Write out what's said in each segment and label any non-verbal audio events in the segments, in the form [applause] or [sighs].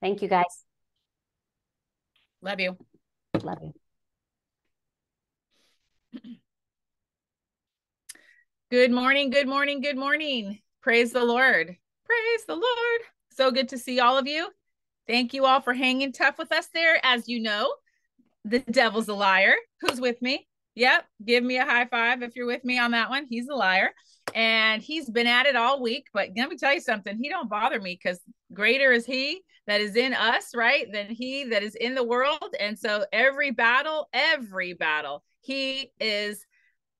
Thank you, guys. Love you. Love you. [clears throat] Good morning, good morning, good morning. Praise the Lord. Praise the Lord. So good to see all of you. Thank you all for hanging tough with us there. As you know, the devil's a liar. Who's with me? Yep. Give me a high five if you're with me on that one. He's a liar. And he's been at it all week. But let me tell you something. He don't bother me because greater is he that is in us, right? Than he that is in the world. And so every battle, every battle, he is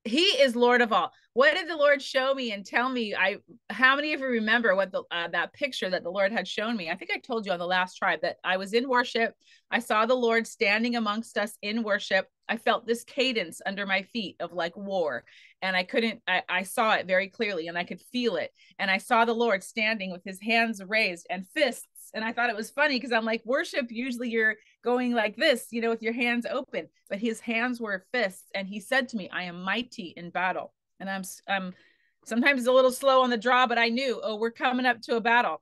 he is lord of all. What did the lord show me and tell me? I how many of you remember what the uh, that picture that the lord had shown me? I think i told you on the last tribe that i was in worship. I saw the lord standing amongst us in worship. I felt this cadence under my feet of like war. And i couldn't I, I saw it very clearly and i could feel it. And i saw the lord standing with his hands raised and fists and I thought it was funny because I'm like, worship, usually you're going like this, you know, with your hands open, but his hands were fists. And he said to me, I am mighty in battle. And I'm, I'm sometimes a little slow on the draw, but I knew, oh, we're coming up to a battle.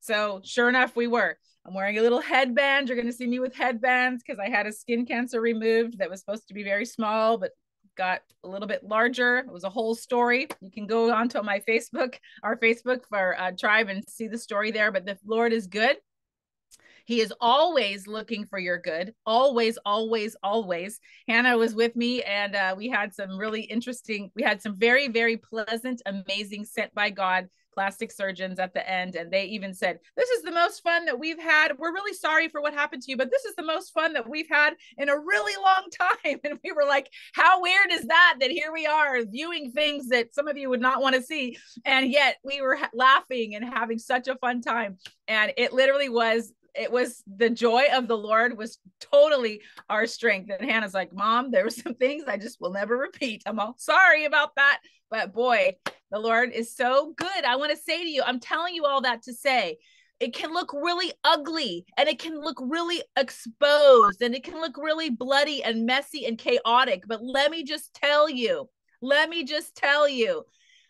So sure enough, we were. I'm wearing a little headband. You're going to see me with headbands because I had a skin cancer removed that was supposed to be very small, but got a little bit larger. It was a whole story. You can go onto my Facebook, our Facebook for uh, Tribe, and see the story there. But the Lord is good. He is always looking for your good. Always, always, always. Hannah was with me, and uh, we had some really interesting, we had some very, very pleasant, amazing, sent by God plastic surgeons at the end and they even said this is the most fun that we've had we're really sorry for what happened to you but this is the most fun that we've had in a really long [laughs] time and we were like how weird is that that here we are viewing things that some of you would not want to see and yet we were laughing and having such a fun time and it literally was it was the joy of the Lord was totally our strength. And Hannah's like, Mom, there were some things I just will never repeat. I'm all sorry about that. But boy, the Lord is so good. I want to say to you, I'm telling you all that to say it can look really ugly and it can look really exposed and it can look really bloody and messy and chaotic. But let me just tell you, let me just tell you,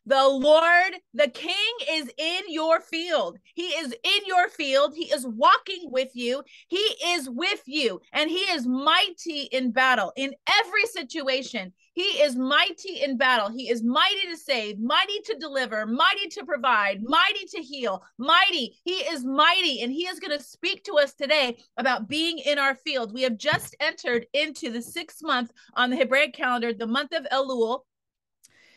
the Lord, the King is in your field. He is in your field. He is walking with you. He is with you, and He is mighty in battle in every situation. He is mighty in battle. He is mighty to save, mighty to deliver, mighty to provide, mighty to heal, mighty. He is mighty, and He is going to speak to us today about being in our field. We have just entered into the sixth month on the Hebraic calendar, the month of Elul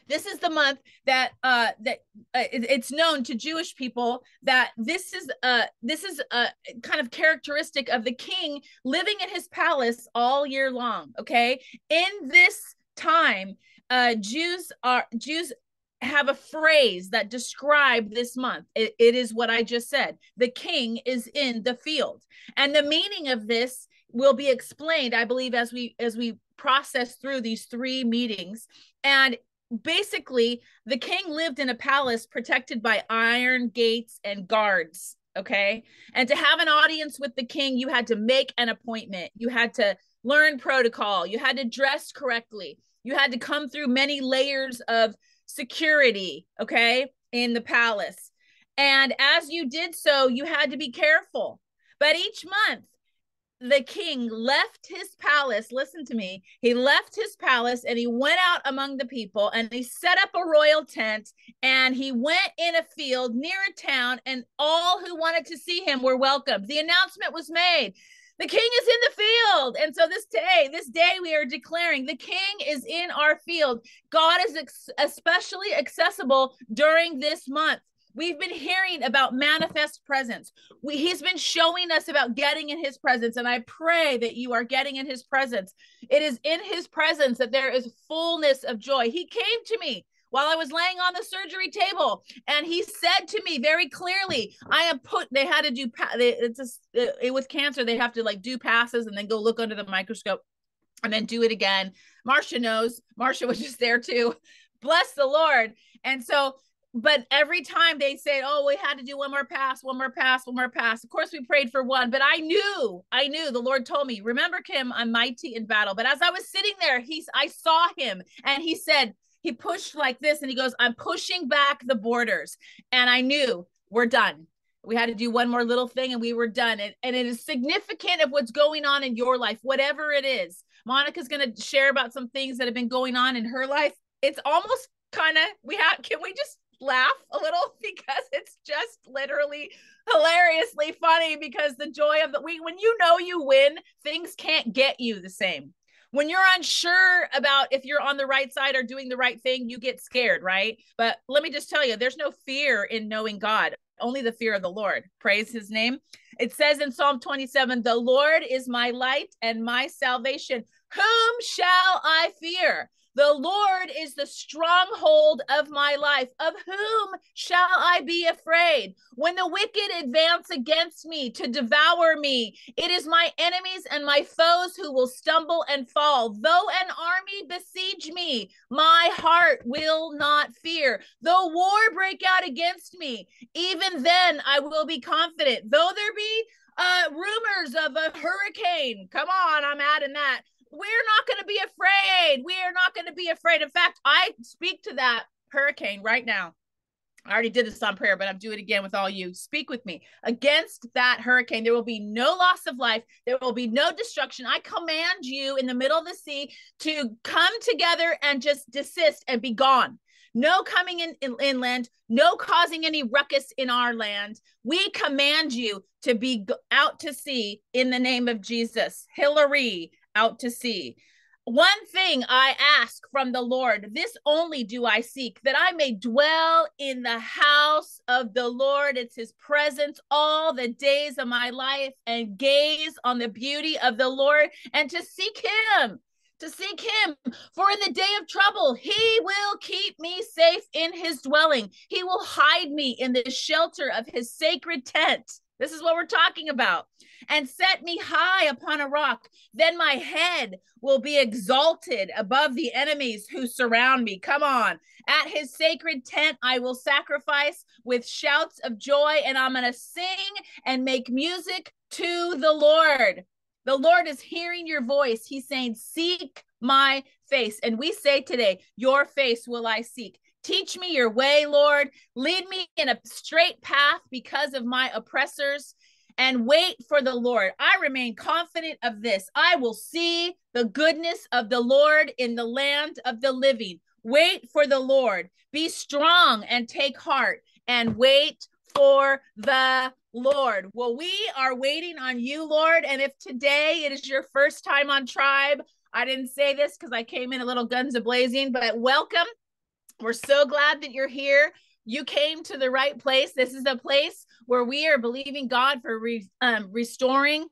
this is the month that uh that uh, it's known to Jewish people that this is uh this is a kind of characteristic of the king living in his palace all year long okay in this time uh Jews are Jews have a phrase that describe this month. It, it is what i just said. The king is in the field. And the meaning of this will be explained i believe as we as we process through these three meetings. And basically the king lived in a palace protected by iron gates and guards okay? And to have an audience with the king you had to make an appointment. You had to learn protocol. You had to dress correctly you had to come through many layers of security okay in the palace and as you did so you had to be careful but each month the king left his palace. Listen to me. He left his palace and he went out among the people and he set up a royal tent and he went in a field near a town and all who wanted to see him were welcome. The announcement was made. The king is in the field. And so this day, this day we are declaring the king is in our field. God is ex- especially accessible during this month. We've been hearing about manifest presence. We, he's been showing us about getting in his presence. And I pray that you are getting in his presence. It is in his presence that there is fullness of joy. He came to me while I was laying on the surgery table. And he said to me very clearly, I am put, they had to do, it's a, it, with cancer, they have to like do passes and then go look under the microscope and then do it again. Marcia knows. Marcia [laughs] was just there too. Bless the Lord. And so but every time they said, "Oh, we had to do one more pass, one more pass, one more pass." Of course, we prayed for one, but I knew, I knew the Lord told me, "Remember, Kim, I'm mighty in battle." But as I was sitting there, he's, I saw him, and he said, he pushed like this, and he goes, "I'm pushing back the borders," and I knew we're done. We had to do one more little thing and we were done. And, and it is significant of what's going on in your life, whatever it is. Monica's going to share about some things that have been going on in her life. It's almost kind of, we have, can we just laugh a little [laughs] because it's just literally hilariously funny because the joy of the we when you know you win, things can't get you the same. When you're unsure about if you're on the right side or doing the right thing, you get scared, right? But let me just tell you, there's no fear in knowing God, only the fear of the Lord. Praise his name. It says in Psalm 27, the Lord is my light and my salvation. Whom shall I fear? The Lord is the stronghold of my life. Of whom shall I be afraid? When the wicked advance against me to devour me, it is my enemies and my foes who will stumble and fall. Though an army besiege me, my heart will not fear. Though war break out against me, even then I will be confident. Though there be uh, rumors of a hurricane, come on, I'm adding that we're not going to be afraid. We are not going to be afraid. In fact, I speak to that hurricane right now. I already did this on prayer, but I'm doing it again with all you. Speak with me against that hurricane. There will be no loss of life. There will be no destruction. I command you in the middle of the sea to come together and just desist and be gone. No coming in, in inland, no causing any ruckus in our land. We command you to be out to sea in the name of Jesus. Hilary, out to sea. One thing I ask from the Lord, this only do I seek, that I may dwell in the house of the Lord. It's his presence all the days of my life and gaze on the beauty of the Lord and to seek him to seek him. For in the day of trouble, he will keep me safe in his dwelling. He will hide me in the shelter of his sacred tent. This is what we're talking about. And set me high upon a rock. Then my head will be exalted above the enemies who surround me. Come on. At his sacred tent, I will sacrifice with shouts of joy, and I'm going to sing and make music to the Lord. The Lord is hearing your voice. He's saying, Seek my face. And we say today, Your face will I seek. Teach me your way, Lord. Lead me in a straight path because of my oppressors and wait for the Lord. I remain confident of this. I will see the goodness of the Lord in the land of the living. Wait for the Lord. Be strong and take heart and wait for the Lord. Well, we are waiting on you, Lord. And if today it is your first time on Tribe, I didn't say this because I came in a little guns a blazing, but welcome. We're so glad that you're here. You came to the right place. This is a place where we are believing God for re, um, restoring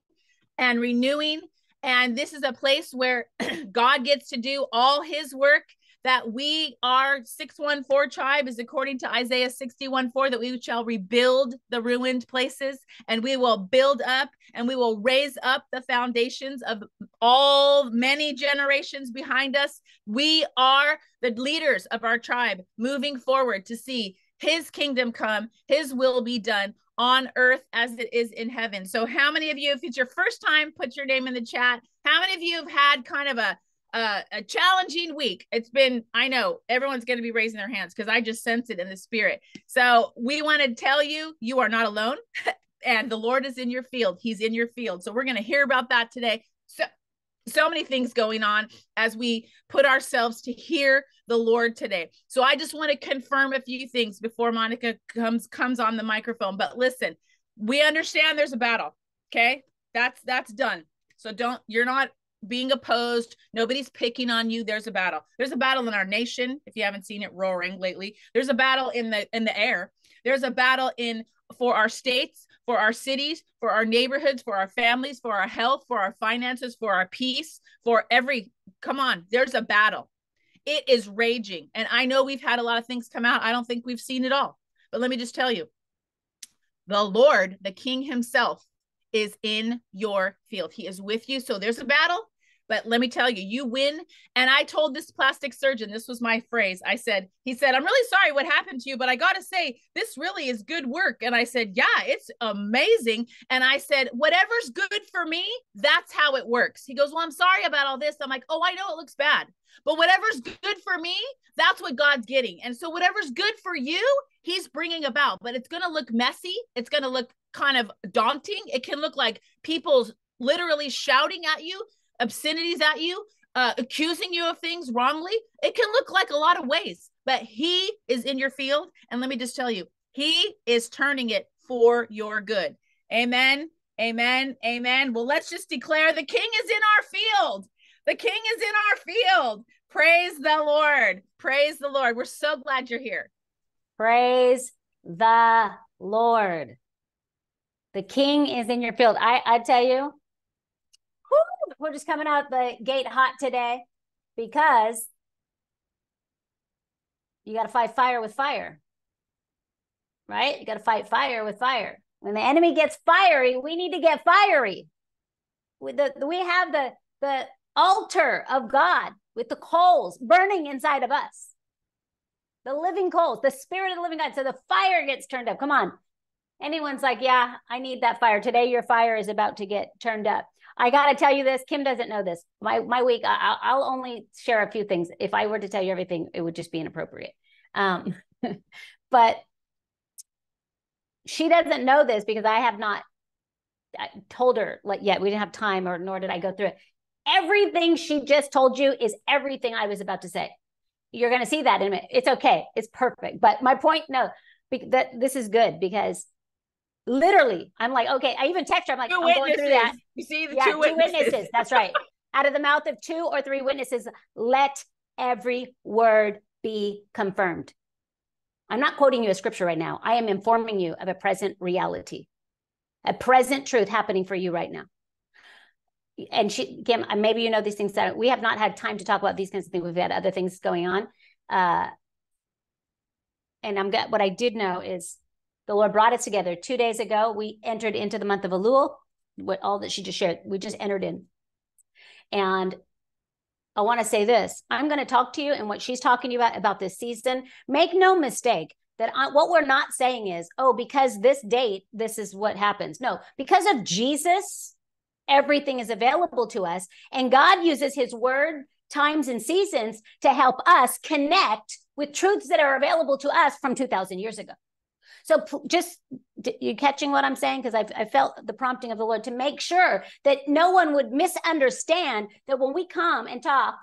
and renewing. And this is a place where [clears throat] God gets to do all his work that we our 614 tribe is according to Isaiah 61 4 that we shall rebuild the ruined places and we will build up and we will raise up the foundations of all many generations behind us. We are the leaders of our tribe moving forward to see his kingdom come, his will be done on earth as it is in heaven. So, how many of you, if it's your first time, put your name in the chat? How many of you have had kind of a a challenging week. It's been, I know everyone's going to be raising their hands because I just sense it in the spirit. So we want to tell you, you are not alone. [laughs] and the Lord is in your field. He's in your field. So we're going to hear about that today. So, so many things going on as we put ourselves to hear the Lord today. So I just want to confirm a few things before Monica comes comes on the microphone. But listen, we understand there's a battle. Okay? That's that's done. So don't you're not being opposed. Nobody's picking on you. There's a battle. There's a battle in our nation. If you haven't seen it roaring lately, there's a battle in the in the air. There's a battle in for our states, for our cities, for our neighborhoods, for our families, for our health, for our finances, for our peace, for every come on, there's a battle. It is raging. And I know we've had a lot of things come out. I don't think we've seen it all. But let me just tell you, the Lord, the King himself is in your field. He is with you. So there's a battle, But let me tell you, you win. And I told this plastic surgeon, this was my phrase. I said, he said, I'm really sorry what happened to you, but I got to say, this really is good work. And I said, yeah, it's amazing. And I said, whatever's good for me, that's how it works. He goes, well, I'm sorry about all this. I'm like, oh, I know it looks bad, but whatever's good for me, that's what God's getting. And so whatever's good for you, he's bringing about, but it's going to look messy. It's going to look kind of daunting. It can look like people's literally shouting at you obscenities at you, uh, accusing you of things wrongly. It can look like a lot of ways, but he is in your field. And let me just tell you, he is turning it for your good. Amen. Amen. Amen. Well, let's just declare the king is in our field. The king is in our field. Praise the Lord. Praise the Lord. We're so glad you're here. Praise the Lord. The king is in your field. I, I tell you, we're just coming out the gate hot today because you got to fight fire with fire. Right? You got to fight fire with fire. When the enemy gets fiery, we need to get fiery. We, the, we have the, the altar of God with the coals burning inside of us. The living coals, the spirit of the living God. So the fire gets turned up. Come on. Anyone's like, yeah, I need that fire. Today, your fire is about to get turned up. I got to tell you this. Kim doesn't know this. My my week, I, I'll only share a few things. If I were to tell you everything, it would just be inappropriate. Um, [laughs] but she doesn't know this because I have not told her like yet. We didn't have time, or nor did I go through it. Everything she just told you is everything I was about to say. You're going to see that in a minute. It's okay. It's perfect. But my point, no, that this is good because Literally, I'm like, okay. I even text her. I'm like, two I'm witnesses. going through that. You see the yeah, two, witnesses. two witnesses. That's right. Out of the mouth of two or three witnesses, let every word be confirmed. I'm not quoting you a scripture right now. I am informing you of a present reality, a present truth happening for you right now. And she, Kim, maybe you know these things that we have not had time to talk about these kinds of things. We've had other things going on. Uh, and I'm what I did know is the Lord brought us together two days ago. We entered into the month of Elul, what all that she just shared. We just entered in. And I want to say this I'm going to talk to you and what she's talking to you about about this season. Make no mistake that I, what we're not saying is, oh, because this date, this is what happens. No, because of Jesus, everything is available to us. And God uses his word, times, and seasons to help us connect with truths that are available to us from 2,000 years ago. So just you catching what I'm saying? Because I felt the prompting of the Lord to make sure that no one would misunderstand that when we come and talk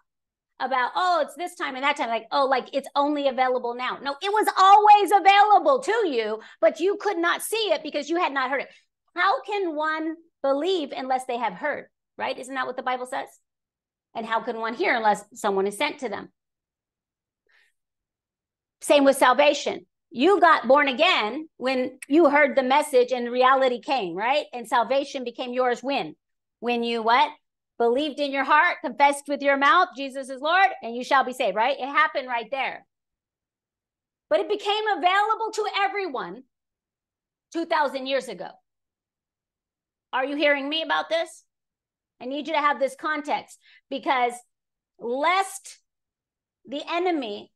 about, oh, it's this time and that time, like, oh, like it's only available now. No, it was always available to you, but you could not see it because you had not heard it. How can one believe unless they have heard? Right? Isn't that what the Bible says? And how can one hear unless someone is sent to them? Same with salvation you got born again when you heard the message and reality came, right? And salvation became yours when? When you what? Believed in your heart, confessed with your mouth, Jesus is Lord, and you shall be saved, right? It happened right there. But it became available to everyone 2,000 years ago. Are you hearing me about this? I need you to have this context because lest the enemy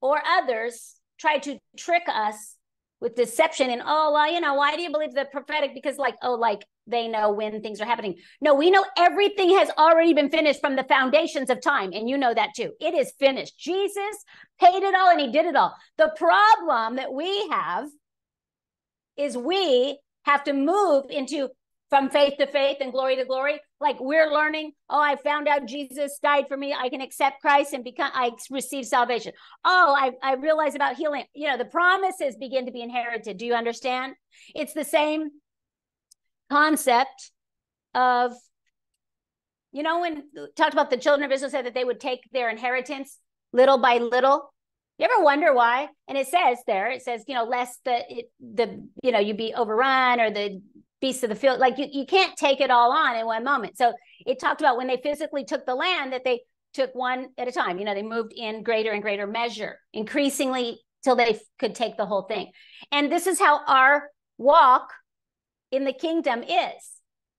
or others try to trick us with deception and oh well you know why do you believe the prophetic? Because like oh like they know when things are happening. No we know everything has already been finished from the foundations of time and you know that too. It is finished. Jesus paid it all and he did it all. The problem that we have is we have to move into from faith to faith and glory to glory. Like we're learning, oh, I found out Jesus died for me. I can accept Christ and become, I receive salvation. Oh, I, I realize about healing. You know, the promises begin to be inherited. Do you understand? It's the same concept of, you know, when talked about the children of Israel said that they would take their inheritance little by little. You ever wonder why? And it says there, it says, you know, lest the the you know you be overrun or the beasts of the field. Like you, you can't take it all on in one moment. So it talked about when they physically took the land that they took one at a time. You know, they moved in greater and greater measure, increasingly till they could take the whole thing. And this is how our walk in the kingdom is.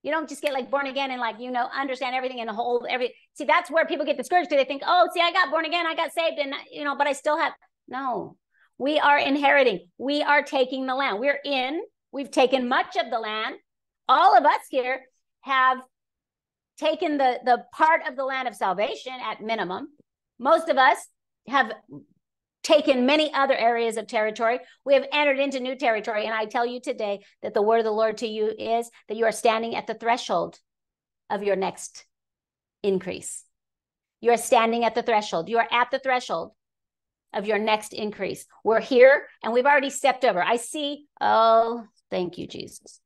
You don't just get like born again and like, you know, understand everything and hold every. See, that's where people get discouraged because they think, oh, see, I got born again, I got saved, and, you know, but I still have. No, we are inheriting, we are taking the land. We're in, we've taken much of the land. All of us here have taken the, the part of the land of salvation at minimum. Most of us have taken many other areas of territory. We have entered into new territory. And I tell you today that the word of the Lord to you is that you are standing at the threshold of your next increase. You are standing at the threshold. You are at the threshold of your next increase. We're here and we've already stepped over. I see, oh, thank you, Jesus.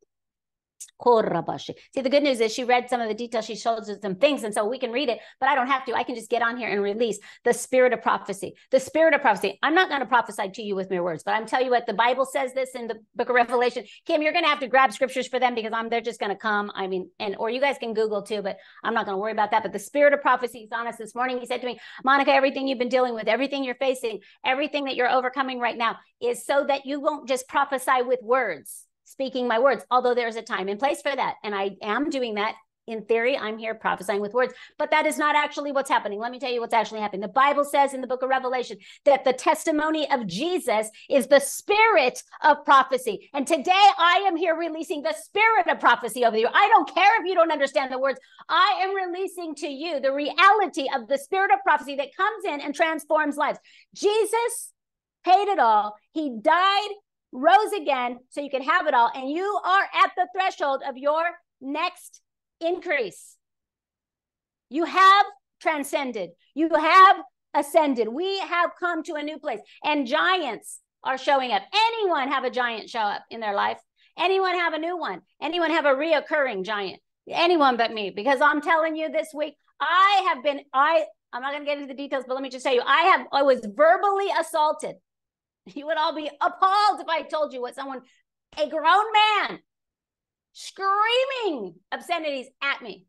See, the good news is she read some of the details. She shows us some things. And so we can read it, but I don't have to. I can just get on here and release the spirit of prophecy. The spirit of prophecy. I'm not going to prophesy to you with mere words, but I'm telling you what the Bible says this in the book of Revelation. Kim, you're going to have to grab scriptures for them because I'm they're just going to come. I mean, and or you guys can Google too, but I'm not going to worry about that. But the spirit of prophecy is on us this morning. He said to me, Monica, everything you've been dealing with, everything you're facing, everything that you're overcoming right now is so that you won't just prophesy with words speaking my words, although there's a time and place for that. And I am doing that. In theory, I'm here prophesying with words, but that is not actually what's happening. Let me tell you what's actually happening. The Bible says in the book of Revelation that the testimony of Jesus is the spirit of prophecy. And today I am here releasing the spirit of prophecy over you. I don't care if you don't understand the words. I am releasing to you the reality of the spirit of prophecy that comes in and transforms lives. Jesus paid it all. He died rose again so you can have it all. And you are at the threshold of your next increase. You have transcended, you have ascended. We have come to a new place, and giants are showing up. Anyone have a giant show up in their life? Anyone have a new one? Anyone have a reoccurring giant? Anyone but me, because I'm telling you this week, I have been, I, I'm not going to get into the details, but let me just tell you, I have, I was verbally assaulted you would all be appalled if I told you what someone, a grown man, screaming obscenities at me,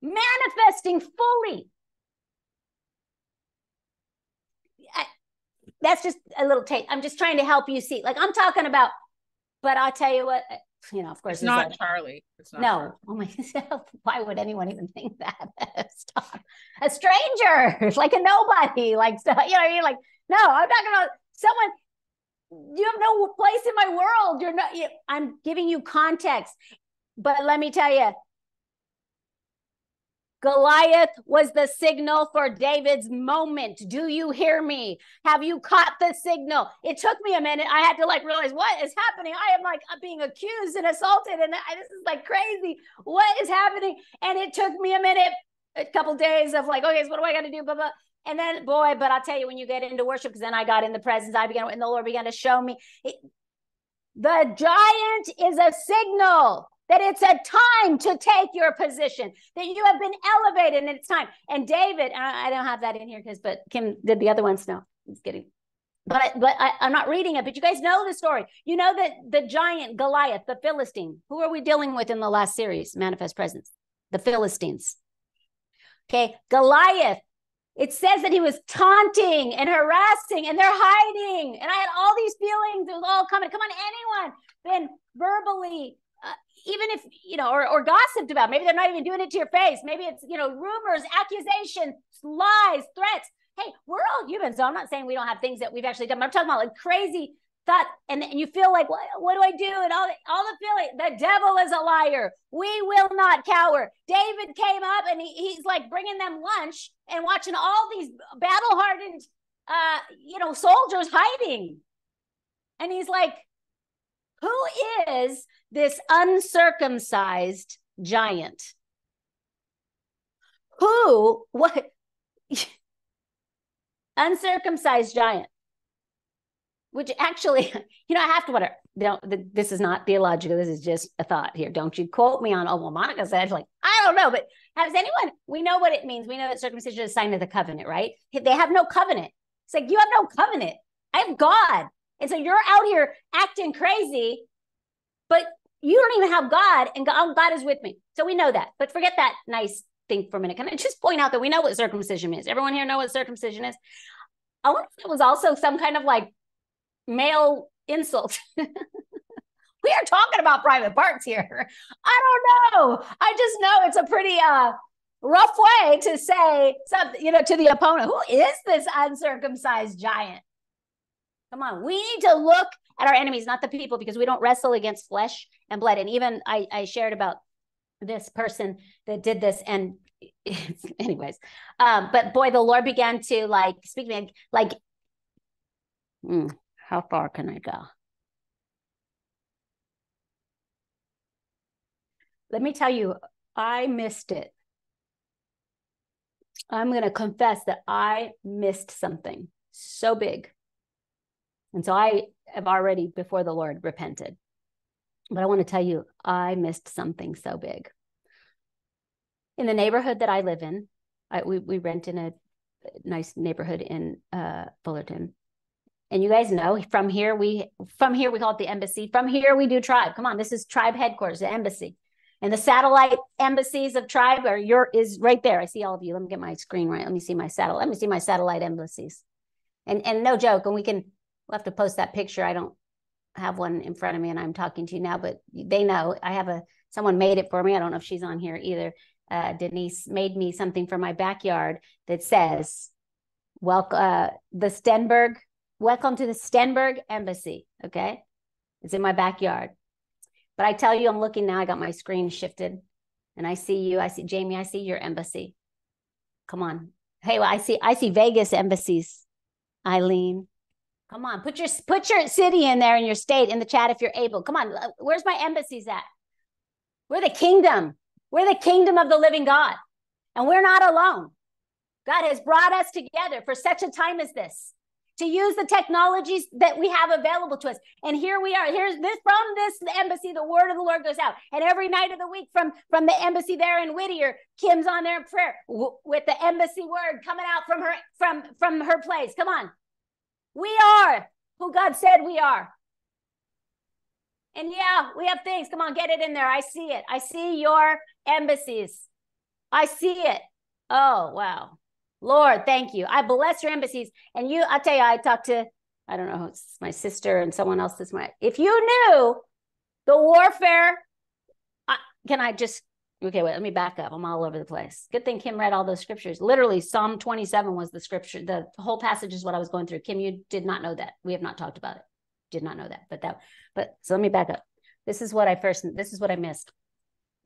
manifesting fully. I, that's just a little take. I'm just trying to help you see. Like I'm talking about, but I'll tell you what, you know, of course, it's not like, Charlie. It's not no. Charlie. [laughs] Oh my God. [laughs] Why would anyone even think that? [laughs] Stop. A stranger, like a nobody, like, you know, you're like, no, I'm not gonna someone you have no place in my world. You're not you, I'm giving you context. But let me tell you, Goliath was the signal for David's moment. Do you hear me? Have you caught the signal? It took me a minute. I had to like realize what is happening. I am like being accused and assaulted, and I, this is like crazy. What is happening? And it took me a minute, a couple days of like, okay, so what do I got to do? Blah, blah. And then, boy, but I'll tell you, when you get into worship, because then I got in the presence, I began, and the Lord began to show me. It, the giant is a signal that it's a time to take your position, that you have been elevated and it's time. And David, I, I don't have that in here because, but Kim did the other ones. No, he's getting, but but I, I'm not reading it. But you guys know the story. You know that the giant Goliath, the Philistine. Who are we dealing with in the last series? Manifest Presence, the Philistines. Okay, Goliath it says that he was taunting and harassing and they're hiding. And I had all these feelings. It was all coming. Come on, anyone been verbally, uh, even if, you know, or, or gossiped about, maybe they're not even doing it to your face. Maybe it's, you know, rumors, accusations, lies, threats. Hey, we're all humans. So I'm not saying we don't have things that we've actually done. But I'm talking about like crazy thought and, and you feel like what, what do i do? And all the, all the feeling the devil is a liar. We will not cower. David came up and he, he's like bringing them lunch and watching all these battle hardened uh you know soldiers hiding. And he's like who is this uncircumcised giant? Who what? [laughs] Uncircumcised giant which actually, [laughs] you know, I have to wonder. Don't, this is not theological. This is just a thought here. Don't you quote me on, oh, well, Monica said, like, I don't know, but has anyone, we know what it means. We know that circumcision is a sign of the covenant, right? They have no covenant. It's like, you have no covenant. I have God. And so you're out here acting crazy, but you don't even have God, and God, oh, God is with me. So we know that. But forget that nice thing for a minute. Can I just point out that we know what circumcision is? Everyone here know what circumcision is? I wonder if it was also some kind of like male insult. [laughs] We are talking about private parts here. I don't know. I just know it's a pretty uh rough way to say something, you know, to the opponent. Who is this uncircumcised giant? Come on, we need to look at our enemies, not the people, because we don't wrestle against flesh and blood. And even I, I shared about this person that did this, and [laughs] anyways, um, but boy, the Lord began to like speak to me like, hmm, how far can I go? Let me tell you, I missed it. I'm going to confess that I missed something so big. And so I have already, before the Lord, repented. But I want to tell you, I missed something so big. In the neighborhood that I live in, I, we, we rent in a nice neighborhood in uh, Fullerton. And you guys know from here we from here we call it the embassy. From here we do tribe. Come on, this is tribe headquarters, the embassy. And the satellite embassies of tribe are your is right there. I see all of you. Let me get my screen right. Let me see my satellite. Let me see my satellite embassies. And and no joke, and we can we'll have to post that picture. I don't have one in front of me and I'm talking to you now, but they know I have a someone made it for me. I don't know if she's on here either. Uh, Denise made me something for my backyard that says, "Welcome, uh, the Stenberg. Welcome to the Stenberg Embassy." Okay, it's in my backyard. But I tell you, I'm looking now. I got my screen shifted, and I see you. I see Jamie. I see your embassy. Come on. Hey, well, I see. I see Vegas embassies. Eileen, Come on, put your put your city in there in your state in the chat if you're able. Come on, uh, where's my embassies at? We're the kingdom. We're the kingdom of the living God. And we're not alone. God has brought us together for such a time as this to use the technologies that we have available to us. And here we are. Here's this from this embassy, the word of the Lord goes out. And every night of the week from, from the embassy there in Whittier, Kim's on there in prayer w- with the embassy word coming out from her from from her place. Come on. We are who God said we are. And yeah, we have things. Come on, get it in there. I see it. I see your embassies. I see it. Oh, wow. Lord, thank you. I bless your embassies. And you, I'll tell you, I talked to, I don't know, it's my sister and someone else this morning. If you knew the warfare, I, can I just Okay, wait, let me back up. I'm all over the place. Good thing Kim read all those scriptures. Literally, Psalm 27 was the scripture. The whole passage is what I was going through. Kim, you did not know that. We have not talked about it. Did not know that. But that, but so let me back up. This is what I first, this is what I missed.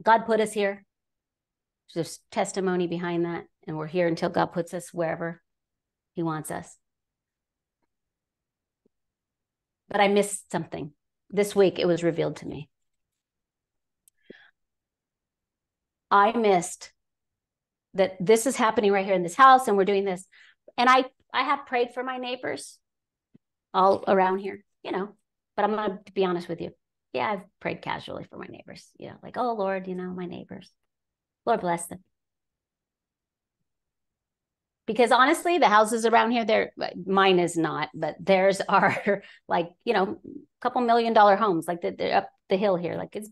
God put us here. There's testimony behind that. And we're here until God puts us wherever He wants us. But I missed something. This week, it was revealed to me. I missed that this is happening right here in this house and we're doing this. And I I have prayed for my neighbors all around here, you know. But I'm going to be honest with you. Yeah, I've prayed casually for my neighbors, you know, like, "Oh Lord, you know, my neighbors. Lord bless them." Because honestly, the houses around here, they're mine is not, but theirs [laughs] are like, you know, a couple million dollar homes, like they're up the hill here. Like it's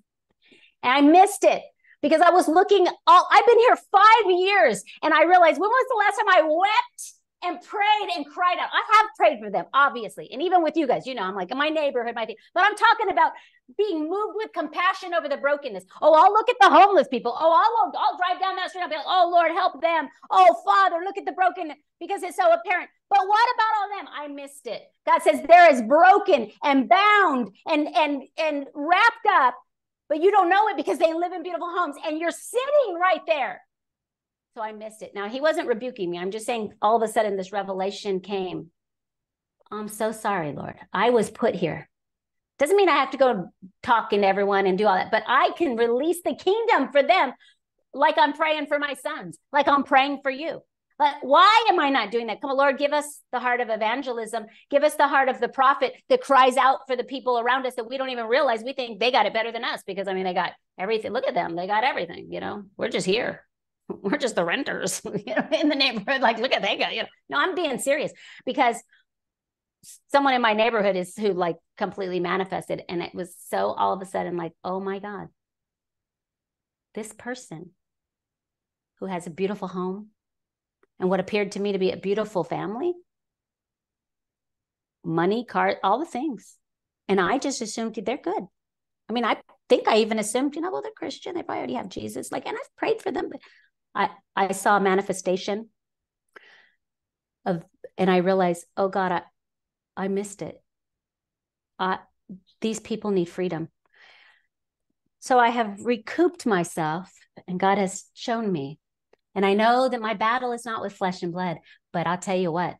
and I missed it because I was looking all I've been here five years and I realized when was the last time I wept and prayed and cried out. I have prayed for them, obviously. And even with you guys, you know, I'm like in my neighborhood, my thing. But I'm talking about being moved with compassion over the brokenness. Oh, I'll look at the homeless people. Oh, I'll, I'll drive down that street. I'll be like, oh, Lord, help them. Oh, Father, look at the brokenness because it's so apparent. But what about all them? I missed it. God says there is broken and bound and and and wrapped up but you don't know it because they live in beautiful homes and you're sitting right there. So I missed it. Now, he wasn't rebuking me. I'm just saying all of a sudden this revelation came. I'm so sorry, Lord. I was put here. Doesn't mean I have to go talking to everyone and do all that, but I can release the kingdom for them like I'm praying for my sons, like I'm praying for you. But why am I not doing that? Come on, Lord, give us the heart of evangelism. Give us the heart of the prophet that cries out for the people around us that we don't even realize we think they got it better than us because I mean, they got everything. Look at them. They got everything, you know, we're just here. [laughs] We're just the renters, [laughs] you know, in the neighborhood. Like, look at they got, you know, no, I'm being serious because someone in my neighborhood is who like completely manifested. And it was so all of a sudden like, oh my God, this person who has a beautiful home, and what appeared to me to be a beautiful family money car all the things and i just assumed they're good I mean, I think I even assumed, you know, well, they're Christian. They probably already have Jesus. Like, and I've prayed for them, but I, I saw a manifestation of, and I realized, oh God, I, I missed it. Uh, these people need freedom. So I have recouped myself, and God has shown me. And I know that my battle is not with flesh and blood, but I'll tell you what,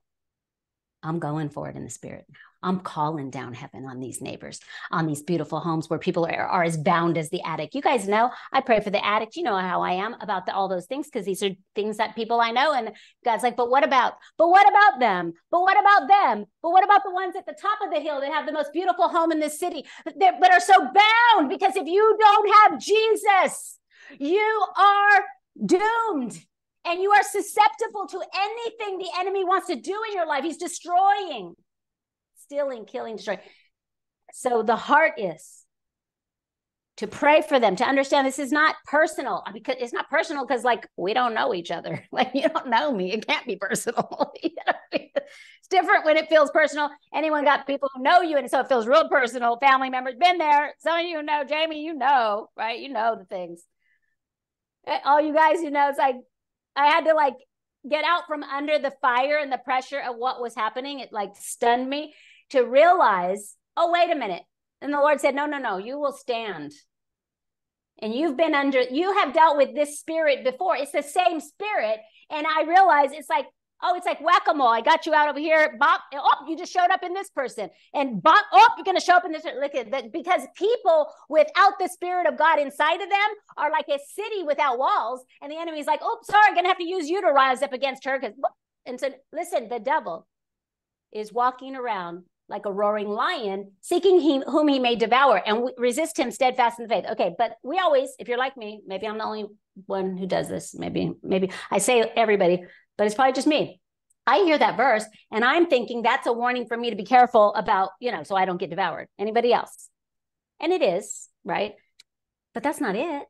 I'm going for it in the spirit now. I'm calling down heaven on these neighbors, on these beautiful homes where people are, are as bound as the addict. You guys know I pray for the addict. You know how I am about the, all those things because these are things that people I know. And God's like, but what about, but what about them? But what about them? But what about the ones at the top of the hill that have the most beautiful home in this city, but are so bound? Because if you don't have Jesus, you are doomed and you are susceptible to anything the enemy wants to do in your life. He's destroying stealing, killing, destroying. So the heart is to pray for them, to understand this is not personal because it's not personal because like we don't know each other. [laughs] Like you don't know me. It can't be personal. [laughs] it's different when it feels personal. Anyone got people who know you, and so it feels real personal. Family members been there. Some of you know, Jamie, you know, right? You know the things. Eh, all you guys who know, it's like I had to like get out from under the fire and the pressure of what was happening. It like stunned me to realize, oh, wait a minute. And the Lord said, no, no, no, you will stand. And you've been under, you have dealt with this spirit before. It's the same spirit. And I realize it's like, oh, it's like whack a mole. I got you out over here. Bop. Oh, you just showed up in this person. And bop. Oh, you're going to show up in this. Look at that. Because people without the spirit of God inside of them are like a city without walls. And the enemy's like, oh, sorry, I'm going to have to use you to rise up against her. Because, and so listen, the devil is walking around like a roaring lion, seeking him whom he may devour, and resist him steadfast in the faith. Okay, but we always, if you're like me, maybe I'm the only one who does this. Maybe, maybe I say everybody, but it's probably just me. I hear that verse and I'm thinking that's a warning for me to be careful about, you know, so I don't get devoured. Anybody else? And it is, right? But that's not it.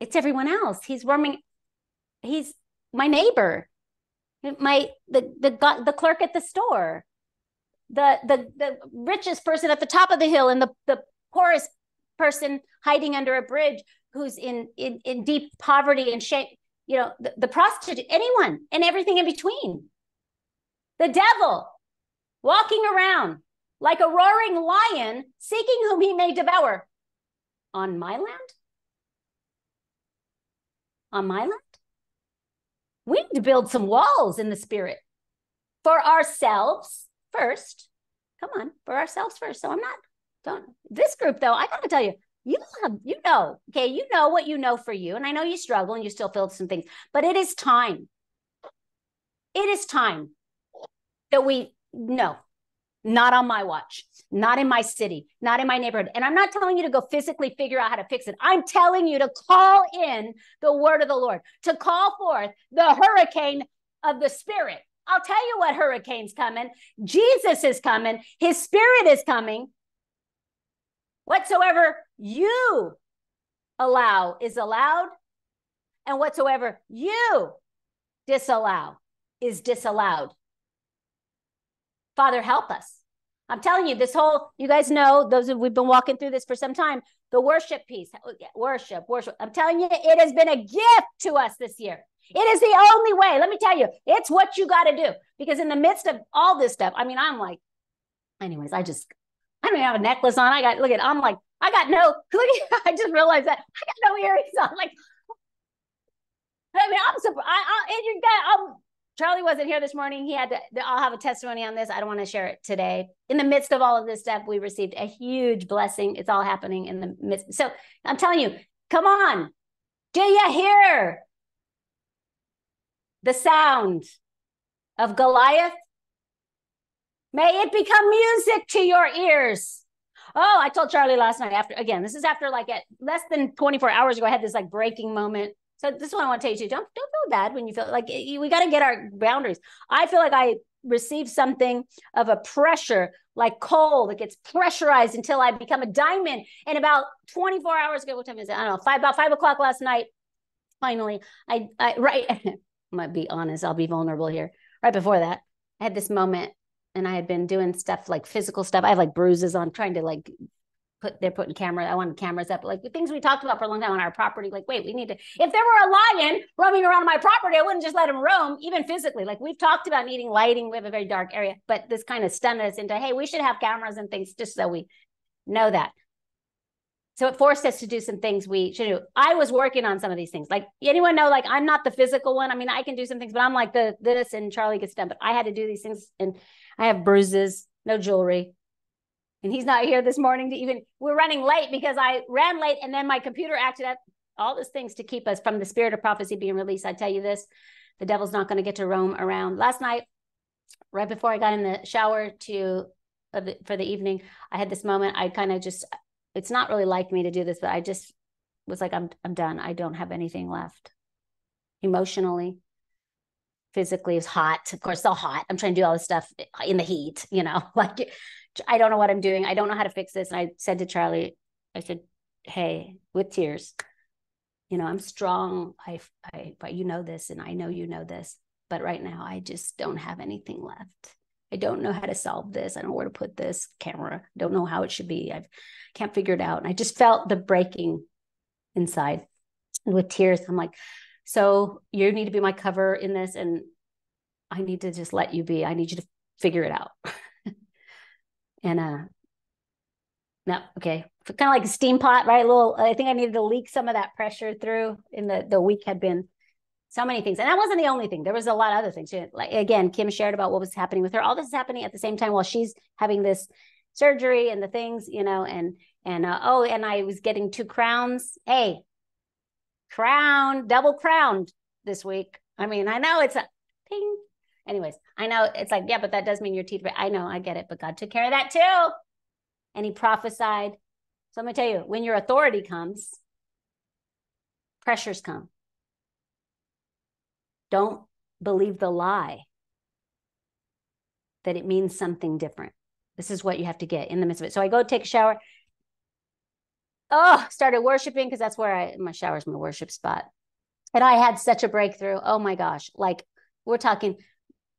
It's everyone else. He's roaming. He's my neighbor, my the the the clerk at the store, the the the richest person at the top of the hill and the the poorest person hiding under a bridge who's in in, in deep poverty and shame you know the, the prostitute anyone and everything in between. The devil walking around like a roaring lion seeking whom he may devour. On my land? On my land? We need to build some walls in the spirit for ourselves first. Come on, for ourselves first. So I'm not, don't, this group though, I gotta tell you, you have, you know, okay, you know what you know for you. And I know you struggle and you still feel some things, but it is time. It is time that we no, not on my watch, not in my city, not in my neighborhood. And I'm not telling you to go physically figure out how to fix it. I'm telling you to call in the word of the Lord, to call forth the hurricane of the spirit I'll tell you what hurricane's coming. Jesus is coming. His spirit is coming. Whatsoever you allow is allowed, and whatsoever you disallow is disallowed. Father, help us. I'm telling you, this whole, you guys know, those of we've been walking through this for some time, the worship piece, worship, worship. I'm telling you, it has been a gift to us this year. It is the only way. Let me tell you, it's what you got to do. Because in the midst of all this stuff, I mean, I'm like, anyways, I just, I don't even have a necklace on. I got, look at, I'm like, I got no, [laughs] look at, I just realized that I got no earrings on. Like, I mean, I'm surprised. I, I, and you got, I'm, Charlie wasn't here this morning. He had to, I'll have a testimony on this. I don't want to share it today. In the midst of all of this stuff, we received a huge blessing. It's all happening in the midst. So I'm telling you, come on. Do you hear the sound of Goliath. May it become music to your ears. Oh, I told Charlie last night after, again, this is after like at less than 24 hours ago, I had this like breaking moment. So this is what I want to tell you. Don't, don't feel bad when you feel like we got to get our boundaries. I feel like I received something of a pressure like coal that gets pressurized until I become a diamond. And about 24 hours ago, what time is it? I don't know, five, about five o'clock last night, finally, I, I [laughs] right, might be honest, I'll be vulnerable here. Right before that, I had this moment and I had been doing stuff like physical stuff. I have like bruises on trying to like put they're putting cameras. I wanted cameras up, like the things we talked about for a long time on our property. Like, wait, we need to. If there were a lion roaming around my property, I wouldn't just let him roam, even physically. Like we've talked about needing lighting. We have a very dark area, but this kind of stunned us into, hey, we should have cameras and things just so we know that. So it forced us to do some things we should do. I was working on some of these things. Like anyone know, like I'm not the physical one. I mean, I can do some things, but I'm like the this and Charlie gets done. But I had to do these things, and I have bruises, no jewelry, and he's not here this morning to even. We're running late because I ran late, and then my computer acted up. All these things to keep us from the spirit of prophecy being released. I tell you this, the devil's not going to get to roam around. Last night, right before I got in the shower to for the evening, I had this moment. I kind of just it's not really like me to do this, but I just was like, I'm I'm done. I don't have anything left. Emotionally, physically, it's hot. Of course, all hot. I'm trying to do all this stuff in the heat, you know, [laughs] like I don't know what I'm doing. I don't know how to fix this. And I said to Charlie, I said, Hey, with tears, you know, I'm strong. I, I, but you know this, and I know you know this. But right now, I just don't have anything left. I don't know how to solve this. I don't know where to put this camera. I don't know how it should be. I can't figure it out. And I just felt the breaking inside with tears. I'm like, so you need to be my cover in this. And I need to just let you be. I need you to figure it out. [laughs] and uh no, okay. Kind of like a steam pot, right? A little I think I needed to leak some of that pressure through in the the week had been so many things. And that wasn't the only thing. There was a lot of other things. Like again, Kim shared about what was happening with her. All this is happening at the same time while she's having this surgery and the things, you know, and and uh, oh, and I was getting two crowns. Hey, crown, double crowned this week. I mean, I know it's a ping. Anyways, I know it's like, yeah, but that does mean your teeth. I know, I get it, but God took care of that too. And he prophesied. So I'm gonna tell you, when your authority comes, pressures come. Don't believe the lie that it means something different. This is what you have to get in the midst of it. So I go take a shower. Oh, started worshiping because that's where I my shower is my worship spot. And I had such a breakthrough. Oh my gosh. Like we're talking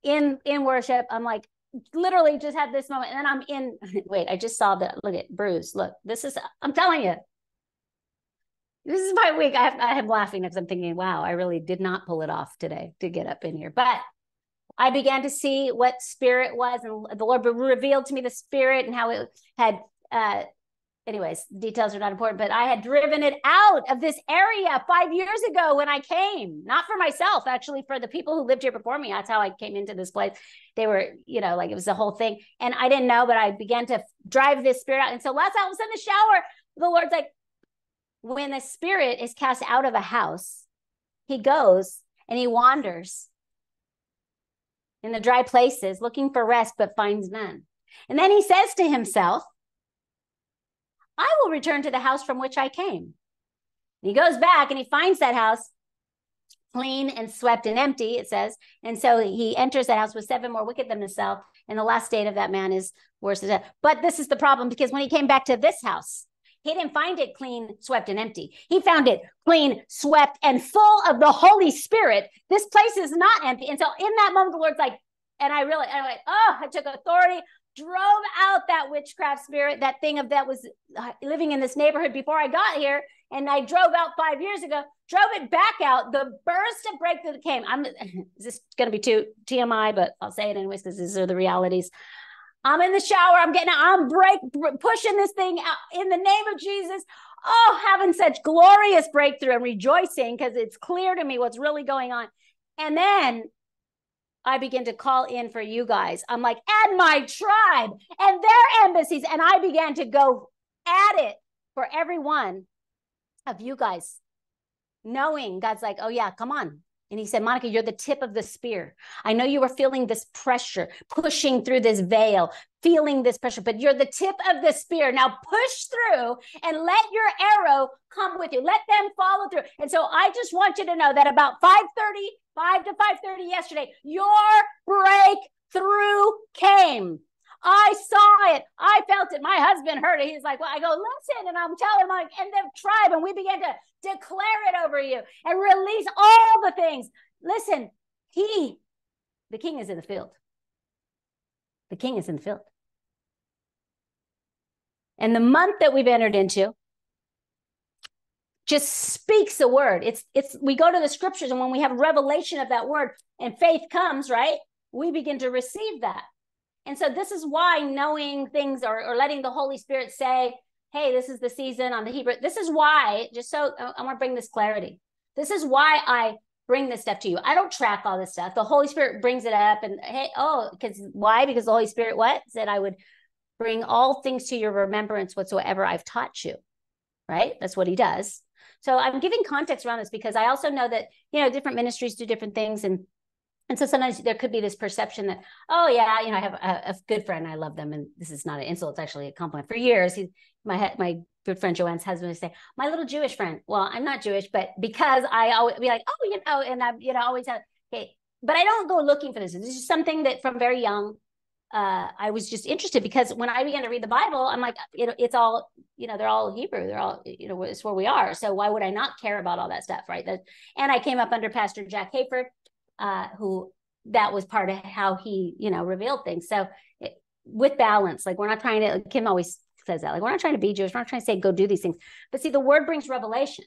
in in worship. I'm like literally just had this moment. And then I'm in [laughs] wait, I just saw that. Look at Bruce. Look, this is I'm telling you, this is my week. I have, I am laughing because I'm thinking, wow, I really did not pull it off today to get up in here. But I began to see what spirit was, and the Lord revealed to me the spirit and how it had. Uh, anyways, details are not important, but I had driven it out of this area five years ago when I came, not for myself, actually for the people who lived here before me. That's how I came into this place. They were, you know, like it was the whole thing, and I didn't know, but I began to drive this spirit out. And so last time I was in the shower, the Lord's like, when the spirit is cast out of a house, he goes and he wanders in the dry places looking for rest, but finds none. And then he says to himself, I will return to the house from which I came. And he goes back and he finds that house clean and swept and empty, it says. And so he enters that house with seven more wicked than himself. And the last state of that man is worse than death. But this is the problem because when he came back to this house, he didn't find it clean, swept, and empty. He found it clean, swept, and full of the Holy Spirit. This place is not empty. And so in that moment, the Lord's like, and I really, I'm like, oh, I took authority, drove out that witchcraft spirit, that thing of that was uh, living in this neighborhood before I got here. And I drove out five years ago, drove it back out. The burst of breakthrough came. I'm, [laughs] is this going to be too TMI, but I'll say it anyways because these are the realities. I'm in the shower. I'm getting out. I'm break pushing this thing out in the name of Jesus. Oh, having such glorious breakthrough and rejoicing because it's clear to me what's really going on. And then I begin to call in for you guys. I'm like, and my tribe and their embassies. And I began to go at it for every one of you guys, knowing God's like, oh, yeah, come on. And he said, Monica, you're the tip of the spear. I know you were feeling this pressure, pushing through this veil, feeling this pressure, but you're the tip of the spear. Now push through and let your arrow come with you. Let them follow through. And so I just want you to know that about 5:30, 5 to 5:30 yesterday, your breakthrough came. I saw it. I felt it. My husband heard it. He's like, Well, I go, listen. And I'm telling him, like, and the tribe, and we began to declare it over you and release all the things. Listen, he, the king is in the field. The king is in the field. And the month that we've entered into just speaks a word. It's it's we go to the scriptures and when we have revelation of that word and faith comes, right? We begin to receive that. And so this is why knowing things or, or letting the Holy Spirit say, hey, this is the season on the Hebrew. This is why, just so I want to bring this clarity. This is why I bring this stuff to you. I don't track all this stuff. The Holy Spirit brings it up and hey, oh, because why? Because the Holy Spirit what? Said I would bring all things to your remembrance whatsoever I've taught you. Right? That's what he does. So I'm giving context around this because I also know that, you know, different ministries do different things and and so sometimes there could be this perception that, oh yeah, you know, I have a, a good friend, I love them, and this is not an insult; it's actually a compliment. For years, he, my my good friend Joanne's husband would say, "My little Jewish friend." Well, I'm not Jewish, but because I always be like, "Oh, you know," and I'm you know always have okay, but I don't go looking for this. This is something that from very young, uh, I was just interested because when I began to read the Bible, I'm like, it, it's all you know, they're all Hebrew, they're all you know, it's where we are. So why would I not care about all that stuff, right? That, and I came up under Pastor Jack Hayford uh, who that was part of how he, you know, revealed things. So it, with balance, like we're not trying to, Kim always says that, like we're not trying to be Jewish, we're not trying to say go do these things. But see, the word brings revelation.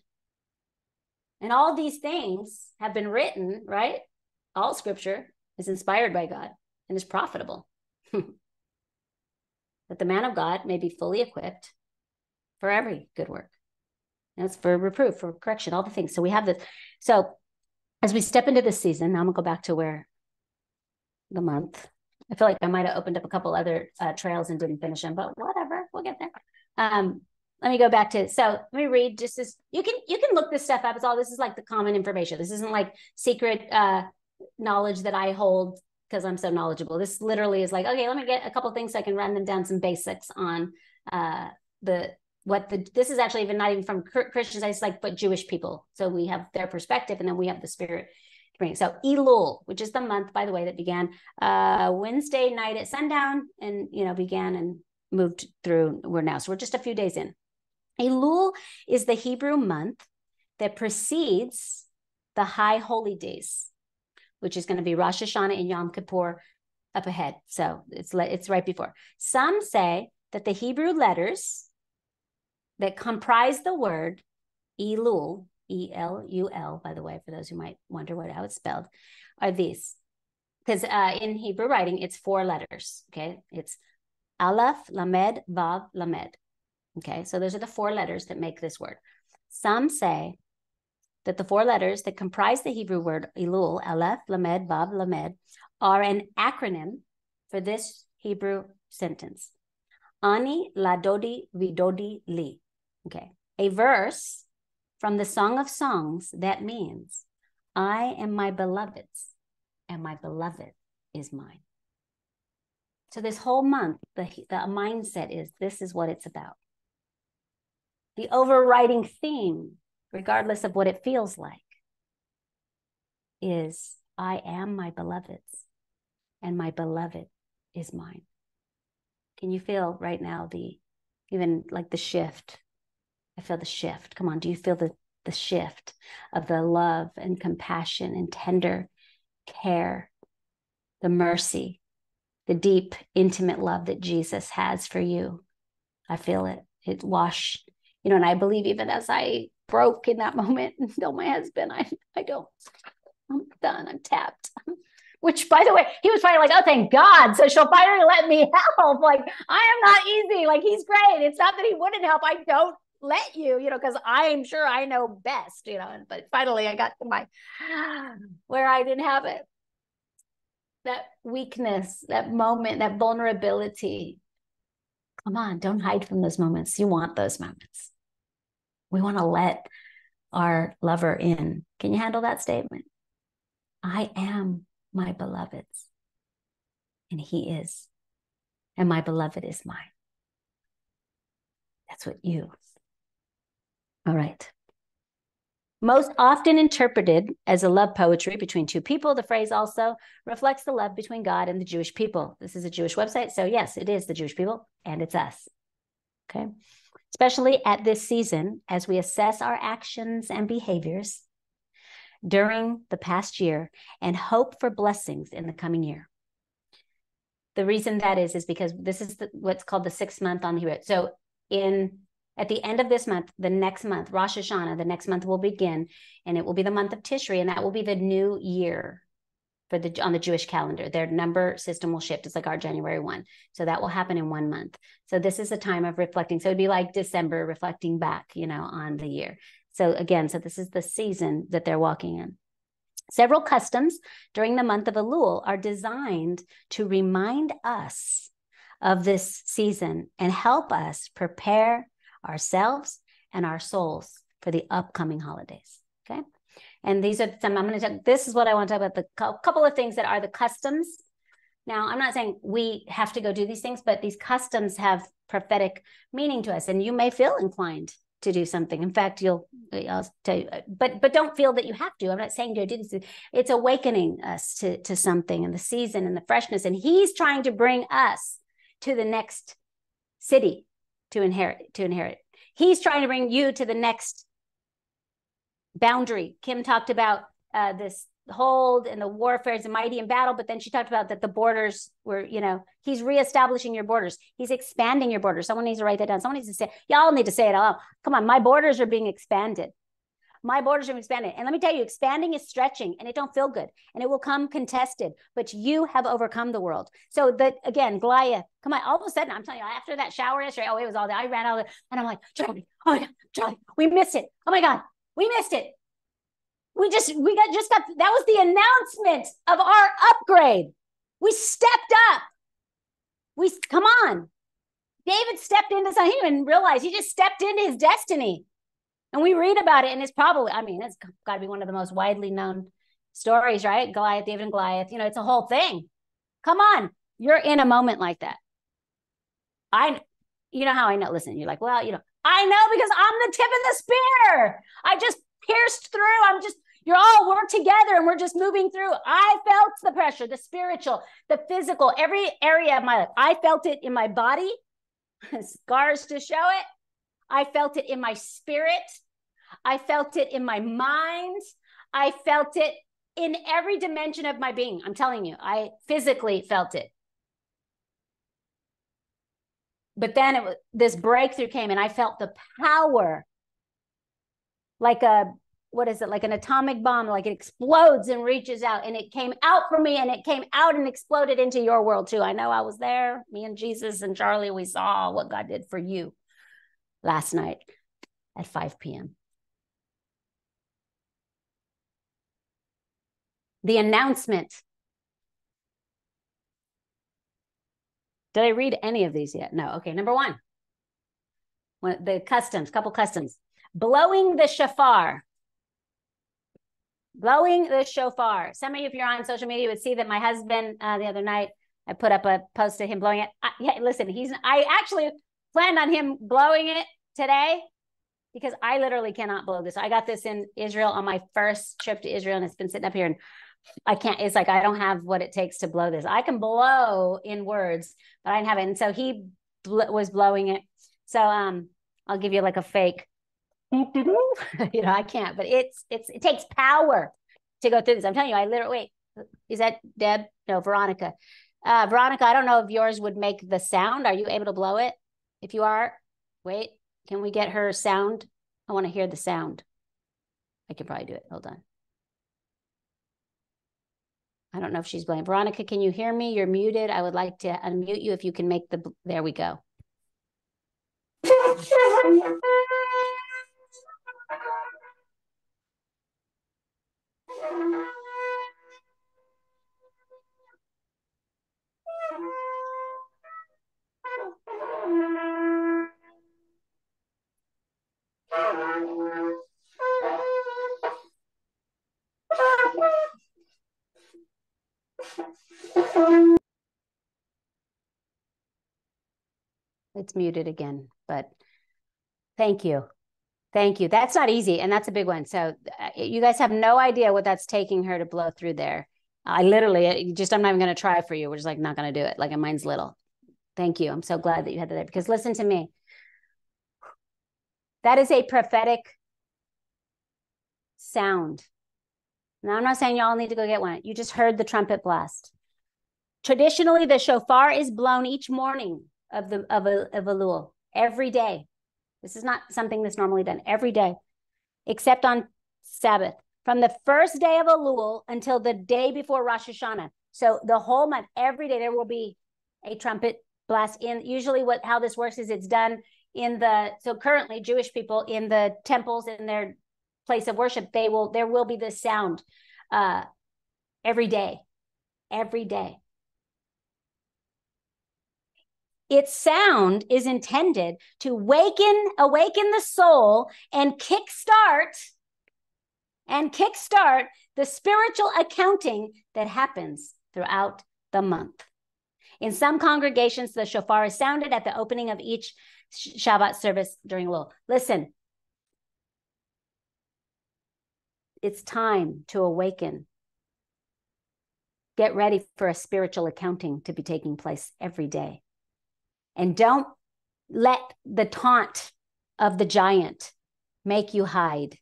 And all these things have been written, right? All scripture is inspired by God and is profitable. [laughs] that the man of God may be fully equipped for every good work. That's for reproof, for correction, all the things. So we have this. So as we step into this season, I'm gonna go back to where the month. I feel like I might have opened up a couple other uh, trails and didn't finish them, but whatever, we'll get there. Um, let me go back to so let me read just this. You can you can look this stuff up. It's all this is like the common information. This isn't like secret uh, knowledge that I hold because I'm so knowledgeable. This literally is like okay, let me get a couple things so I can run them down some basics on uh, the what the this is actually even not even from Christians. I just like but Jewish people. So we have their perspective, and then we have the spirit bring. So Elul, which is the month, by the way, that began uh, Wednesday night at sundown, and you know began and moved through. We're now so we're just a few days in. Elul is the Hebrew month that precedes the high holy days, which is going to be Rosh Hashanah and Yom Kippur up ahead. So it's it's right before. Some say that the Hebrew letters that comprise the word Elul, E L U L, by the way, for those who might wonder what how it's spelled, are these. Because uh, in Hebrew writing, it's four letters. Okay, it's Aleph, Lamed, Vav, Lamed. Okay, so those are the four letters that make this word. Some say that the four letters that comprise the Hebrew word Elul, Aleph, Lamed, Vav, Lamed, are an acronym for this Hebrew sentence. Ani ladodi vidodi li. Okay. A verse from the Song of Songs that means, I am my beloved's, and my beloved is mine. So this whole month, the, the mindset is this is what it's about. The overriding theme, regardless of what it feels like, is I am my beloved's, and my beloved is mine. Can you feel right now the even like the shift I feel the shift. Come on, do you feel the, the shift of the love and compassion and tender care, the mercy, the deep, intimate love that Jesus has for you? I feel it. It wash, you know, and I believe even as I broke in that [laughs] moment and [laughs] told my husband, I, I don't, I'm done, I'm tapped. [laughs] Which, by the way, he was probably like, "Oh, thank God!" So she'll finally let me help. Like I am not easy. Like he's great. It's not that he wouldn't help. I don't let you, you know, because I'm sure I know best, you know. But finally, I got to my [sighs] where I didn't have it. That weakness, that moment, that vulnerability. Come on, don't hide from those moments. You want those moments. We want to let our lover in. Can you handle that statement? I am my beloved's, and he is, and my beloved is mine. That's what you all right. Most often interpreted as a love poetry between two people, the phrase also reflects the love between God and the Jewish people. This is a Jewish website. So, yes, it is the Jewish people and it's us. Okay. Especially at this season, as we assess our actions and behaviors during the past year and hope for blessings in the coming year. The reason that is, is because this is the, what's called the six month on the So, in at the end of this month, the next month, Rosh Hashanah, the next month will begin, and it will be the month of Tishri, and that will be the new year for the on the Jewish calendar. Their number system will shift. It's like our January 1. So that will happen in one month. So this is a time of reflecting. So it'd be like December reflecting back, you know, on the year. So again, so this is the season that they're walking in. Several customs during the month of Elul are designed to remind us of this season and help us prepare ourselves and our souls for the upcoming holidays. Okay. And these are some, I'm going to talk, this is what I want to talk about the couple of things that are the customs. Now, I'm not saying we have to go do these things, but these customs have prophetic meaning to us. And you may feel inclined to do something. In fact, you'll I'll tell you, but but don't feel that you have to. I'm not saying to do this. It's awakening us to to something and the season and the freshness. And he's trying to bring us to the next city to inherit to inherit. He's trying to bring you to the next boundary. Kim talked about uh, this hold and the warfare is mighty in battle, but then she talked about that the borders were, you know, he's reestablishing your borders. He's expanding your borders. Someone needs to write that down. Someone needs to say, y'all need to say it out. Come on, my borders are being expanded. My borders are expanding. And let me tell you, expanding is stretching and it don't feel good and it will come contested, but you have overcome the world. So that again, Goliath, come on, all of a sudden, I'm telling you, after that shower yesterday, oh, it was all that. I ran out of it and I'm like, Charlie, oh my God, Charlie, we missed it. Oh my God, we missed it we just we got just got that was the announcement of our upgrade we stepped up we come on david stepped into something he didn't realize he just stepped into his destiny and we read about it and it's probably i mean it's got to be one of the most widely known stories right goliath david and goliath you know it's a whole thing come on you're in a moment like that i you know how i know listen you're like well you know i know because i'm the tip of the spear i just pierced through. I'm just, you're all, we're together and we're just moving through. I felt the pressure, the spiritual, the physical, every area of my life. I felt it in my body, [laughs] scars to show it. I felt it in my spirit. I felt it in my mind. I felt it in every dimension of my being. I'm telling you, I physically felt it. But then it this breakthrough came and I felt the power like a what is it like an atomic bomb like it explodes and reaches out and it came out for me and it came out and exploded into your world too i know i was there me and jesus and charlie we saw what god did for you last night at 5 p.m the announcement did i read any of these yet no okay number one one the customs couple customs blowing the shofar. Blowing the shofar. Some of you, if you're on social media, would see that my husband uh, the other night, I put up a post of him blowing it. I, yeah, listen, he's. I actually planned on him blowing it today because I literally cannot blow this. I got this in Israel on my first trip to Israel, and it's been sitting up here, and I can't. It's like I don't have what it takes to blow this. I can blow in words, but I didn't have it. And so he bl- was blowing it. So um, I'll give you like a fake [laughs] you know, I can't, but it's it's it takes power to go through this. I'm telling you, I literally wait. Is that Deb? No, Veronica. Uh, Veronica, I don't know if yours would make the sound. Are you able to blow it? If you are, wait. Can we get her sound? I want to hear the sound. I can probably do it. Hold on. I don't know if she's blowing. Veronica, can you hear me? You're muted. I would like to unmute you if you can make the. There we go. [laughs] It's muted again, but thank you. Thank you. That's not easy. And that's a big one. So uh, you guys have no idea what that's taking her to blow through there. I literally just, I'm not even going to try for you. We're just like, not going to do it. Like, mine's little. Thank you. I'm so glad that you had that because listen to me. That is a prophetic sound. Now, I'm not saying y'all need to go get one. You just heard the trumpet blast. Traditionally, the shofar is blown each morning of the of a of Elul. every day. This is not something that's normally done every day, except on Sabbath, from the first day of Elul until the day before Rosh Hashanah. So the whole month, every day, there will be a trumpet blast in. Usually, what how this works is it's done in the so currently Jewish people in the temples in their place of worship, they will there will be this sound uh every day, every day. its sound is intended to waken awaken the soul and kickstart and kickstart the spiritual accounting that happens throughout the month in some congregations the shofar is sounded at the opening of each shabbat service during Elul listen it's time to awaken get ready for a spiritual accounting to be taking place every day and don't let the taunt of the giant make you hide.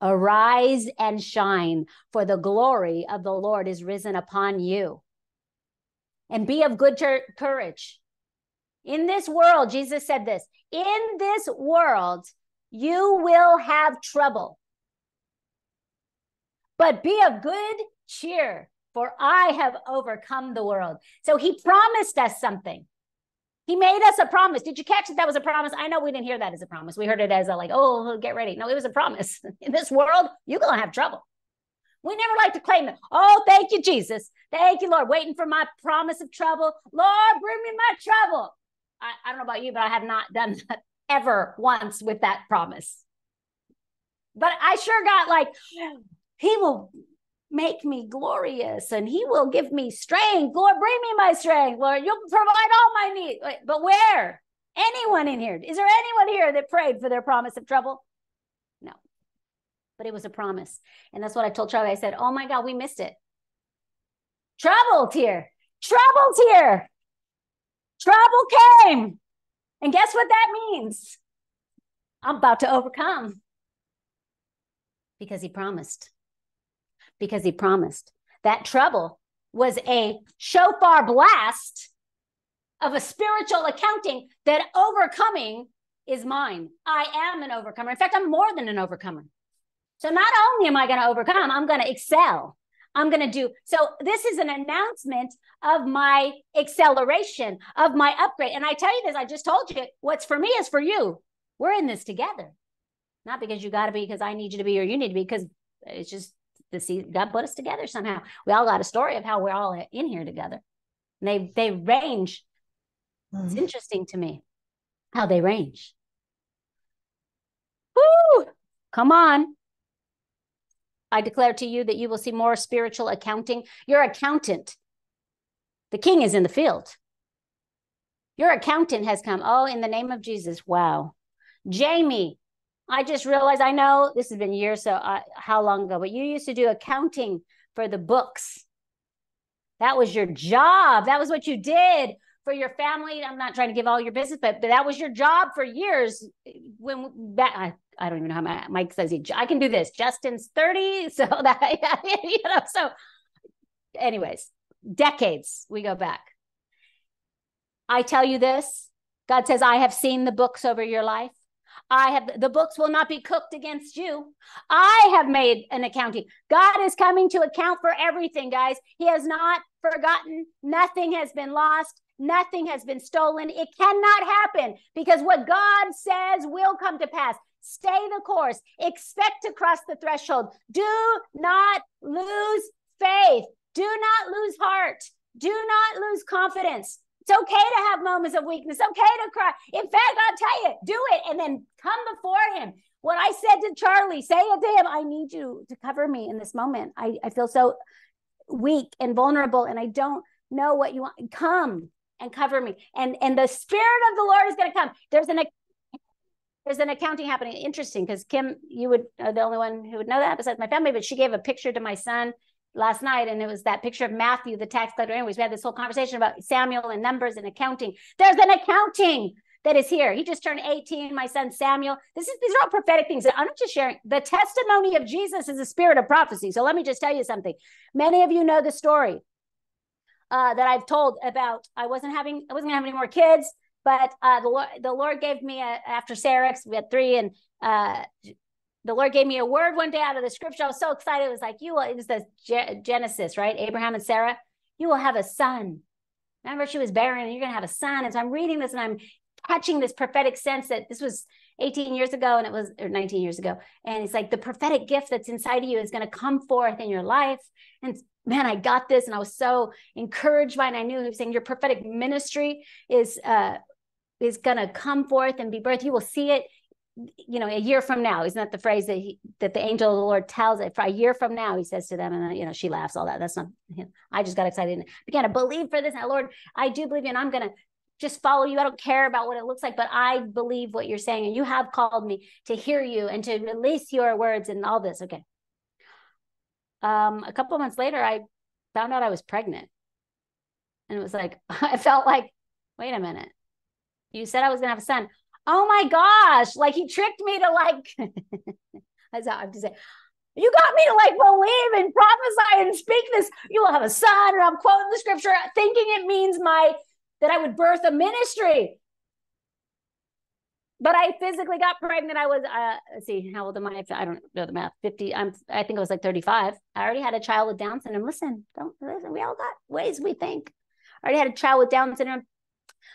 Arise and shine, for the glory of the Lord is risen upon you. And be of good ter- courage. In this world, Jesus said this in this world, you will have trouble. But be of good cheer, for I have overcome the world. So he promised us something. He made us a promise. Did you catch that that was a promise? I know we didn't hear that as a promise. We heard it as a like, oh, get ready. No, it was a promise. [laughs] In this world, you're gonna have trouble. We never like to claim it. Oh, thank you, Jesus. Thank you, Lord. Waiting for my promise of trouble. Lord, bring me my trouble. I, I don't know about you, but I have not done [laughs] that ever once with that promise. But I sure got like, he will make me glorious and he will give me strength. Lord, bring me my strength. Lord, you'll provide all my needs. But where? Anyone in here? Is there anyone here that prayed for their promise of trouble? No. But it was a promise. And that's what I told Charlie. I said, Oh my God, we missed it. Trouble's here. Trouble's here. Trouble came. And guess what that means? I'm about to overcome because he promised because he promised. That trouble was a shofar blast of a spiritual accounting that overcoming is mine. I am an overcomer. In fact, I'm more than an overcomer. So not only am I going to overcome, I'm going to excel. I'm going to do so. This is an announcement of my acceleration, of my upgrade. And I tell you this, I just told you what's for me is for you. We're in this together. Not because you got to be, because I need you to be or you need to be, because it's just the see God put us together somehow. We all got a story of how we're all in here together. And they they range. Mm-hmm. It's interesting to me how they range. Woo! Come on. I declare to you that you will see more spiritual accounting. Your accountant, the king is in the field. Your accountant has come. Oh, in the name of Jesus. Wow. Jamie, I just realized I know this has been years, so I, how long ago, but you used to do accounting for the books. That was your job. That was what you did for your family. I'm not trying to give all your business, but, but that was your job for years. When that I, don't even know how my Mike says he, I can do this. Justin's 30, [laughs] so that [laughs] you know. So, anyways, decades we go back. I tell you this. God says, I have seen the books over your life. I have the books will not be cooked against you. I have made an accounting. God is coming to account for everything, guys. He has not forgotten. Nothing has been lost. Nothing has been stolen. It cannot happen because what God says will come to pass. Stay the course. Expect to cross the threshold. Do not lose faith. Do not lose heart. Do not lose confidence. It's okay to have moments of weakness. Okay to cry. In fact, I'll tell you, do it and then come before him. What I said to Charlie, say it to him. I need you to cover me in this moment. I, I feel so weak and vulnerable and I don't know what you want. Come and cover me. And and the spirit of the Lord is going to come. There's an there's an accounting happening. Interesting because Kim, you would are the only one who would know that besides my family, but she gave a picture to my son last night and it was that picture of Matthew, the tax collector. Anyways, we had this whole conversation about Samuel and numbers and accounting. There's an accounting that is here. He just turned 18, my son Samuel. This is these are all prophetic things. I'm just sharing. The testimony of Jesus is a spirit of prophecy. So let me just tell you something. Many of you know the story uh, that I've told about I wasn't having I wasn't gonna have any more kids. But uh, the Lord, the Lord gave me a, after Sarah, we had three, and uh, the Lord gave me a word one day out of the scripture. I was so excited. It was like, you will, it was the Genesis, right? Abraham and Sarah, you will have a son. Remember, she was barren and you're going to have a son. And so I'm reading this and I'm catching this prophetic sense that this was 18 years ago and it was, or 19 years ago. And it's like the prophetic gift that's inside of you is going to come forth in your life. And man, I got this. And I was so encouraged by it. And I knew he was saying your prophetic ministry is, uh, is going to come forth and be birthed. You will see it you know, a year from now, isn't that the phrase that he, that the angel of the Lord tells it? For a year from now, he says to them, and you know, she laughs. All that. That's not. You know, I just got excited and began to believe for this. Now, Lord, I do believe you, and I'm gonna just follow you. I don't care about what it looks like, but I believe what you're saying, and you have called me to hear you and to release your words and all this. Okay. Um, a couple months later, I found out I was pregnant, and it was like [laughs] I felt like, wait a minute, you said I was gonna have a son oh my gosh, like he tricked me to like, [laughs] that's how I have to say, you got me to like believe and prophesy and speak this. You will have a son, and I'm quoting the scripture, thinking it means my that I would birth a ministry. But I physically got pregnant. I was, uh, let's see, how old am I? I don't know the math. 50. I'm, I think I was like 35. I already had a child with Down syndrome. Listen, don't listen. We all got ways we think. I already had a child with Down syndrome.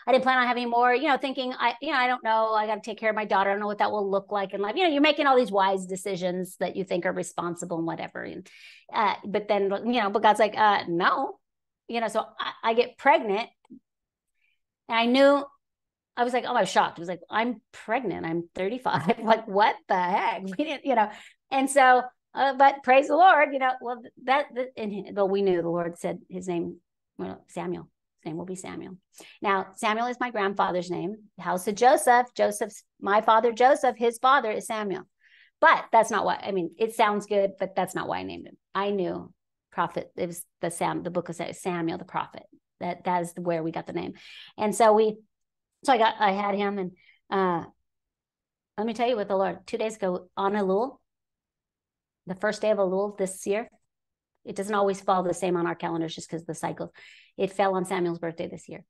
I didn't plan on having more, you know, thinking I, you know, I don't know, I got to take care of my daughter. I don't know what that will look like in life. You know, you're making all these wise decisions that you think are responsible and whatever. And, uh, but then, you know, but God's like, uh, no, you know, so I, I get pregnant and I knew I was like, oh, I was shocked. I was like, I'm pregnant. I'm 35. [laughs] like, what the heck? [laughs] We didn't, you know. And so, uh, but praise the Lord, you know, well, that, that and, well, we knew the Lord said his name, well, Samuel. His name will be Samuel. Now, Samuel is my grandfather's name. House of Joseph. Joseph's my father, Joseph. His father is Samuel. But that's not what I mean. It sounds good, but that's not why I named him. I knew prophet. It was the Sam, the book of Samuel, the prophet. That that is where we got the name. And so we, so I got I had him, and uh, let me tell you what the Lord two days ago on Elul, the first day of Elul this year. It doesn't always fall the same on our calendars just because the cycles. It fell on Samuel's birthday this year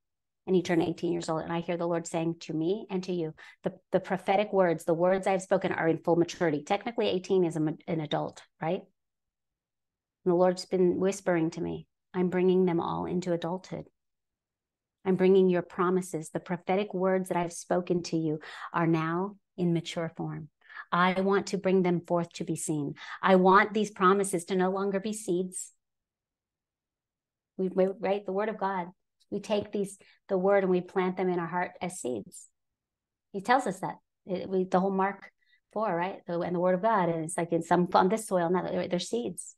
and he turned 18 years old. And I hear the Lord saying to me and to you, the, the prophetic words, the words I've spoken are in full maturity. Technically, 18 is a, an adult, right? And the Lord's been whispering to me, I'm bringing them all into adulthood. I'm bringing your promises. The prophetic words that I've spoken to you are now in mature form. I want to bring them forth to be seen. I want these promises to no longer be seeds, we, right the word of God. We take these the word and we plant them in our heart as seeds. He tells us that it, we the whole Mark four right the, and the word of God and it's like in some on this soil now they're, they're seeds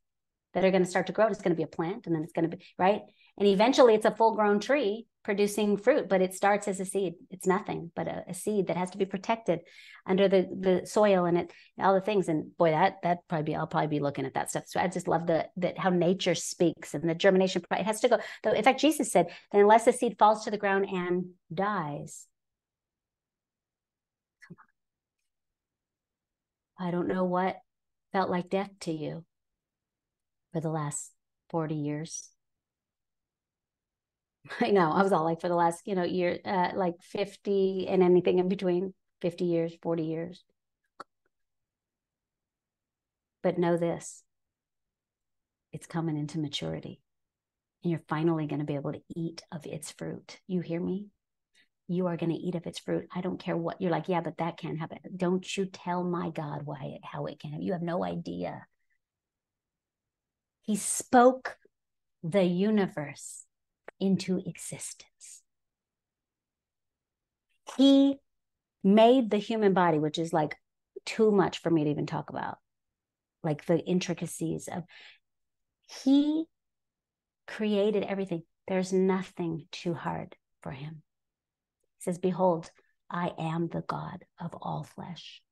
that are going to start to grow. It's going to be a plant and then it's going to be right and eventually it's a full grown tree producing fruit, but it starts as a seed. It's nothing but a, a, seed that has to be protected under the the soil and it all the things. And boy, that that probably be I'll probably be looking at that stuff. So I just love the that how nature speaks and the germination. It has to go. Though, in fact, Jesus said that unless the seed falls to the ground and dies. I don't know what felt like death to you for the last 40 years [laughs] I know. I was all like for the last, you know, year, uh, like 50 and anything in between 50 years, 40 years. But know this it's coming into maturity. And you're finally going to be able to eat of its fruit. You hear me? You are going to eat of its fruit. I don't care what you're like, yeah, but that can't happen. Don't you tell my God why it, how it can. You have no idea. He spoke the universe into existence. He made the human body, which is like too much for me to even talk about, like the intricacies of, he created everything. There's nothing too hard for him. He says, Behold, I am the God of all flesh.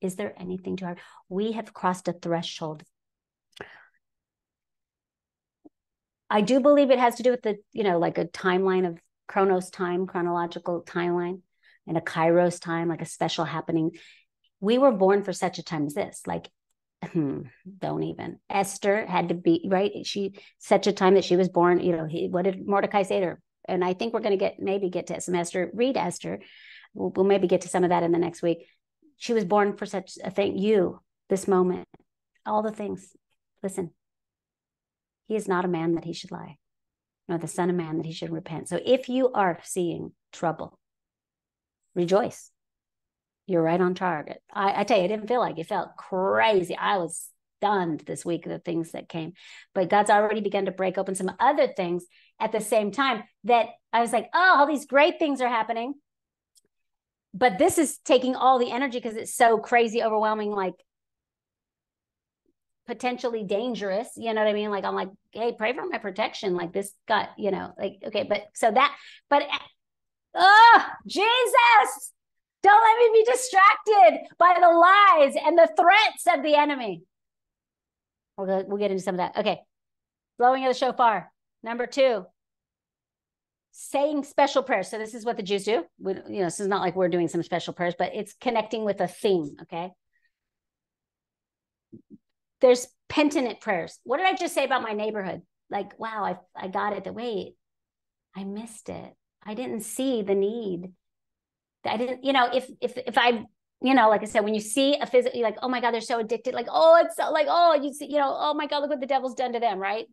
Is there anything too hard? We have crossed a threshold I do believe it has to do with the, you know, like a timeline of Chronos time, chronological timeline, and a Kairos time, like a special happening. We were born for such a time as this. Like, [clears throat] don't even. Esther had to be right. She such a time that she was born. You know, he, what did Mordecai say to her? and I think we're going to get maybe get to some Esther, read Esther. We'll, we'll maybe get to some of that in the next week. She was born for such a thing. You, this moment, all the things. Listen, he is not a man that he should lie, nor the son of man that he should repent. So if you are seeing trouble, rejoice. You're right on target. I, I tell you, it didn't feel like it felt crazy. I was stunned this week the things that came. But God's already begun to break open some other things at the same time that I was like, oh, all these great things are happening. But this is taking all the energy because it's so crazy, overwhelming, like potentially dangerous. You know what I mean? Like, I'm like, hey, pray for my protection. Like, this got, you know, like, okay, but so that, but oh, Jesus, don't let me be distracted by the lies and the threats of the enemy. We'll, we'll get into some of that. Okay. Blowing of the shofar. Number two, saying special prayers. So this is what the Jews do. We, you know, this is not like we're doing some special prayers, but it's connecting with a theme. Okay. There's penitent prayers. What did I just say about my neighborhood? Like, wow, I, I got it. The wait, I missed it. I didn't see the need. I didn't, you know, if if if I you know, like I said, when you see a physical, like, oh my God, they're so addicted. Like, oh, it's so like, oh, you see, you know, oh my God, look what the devil's done to them, right?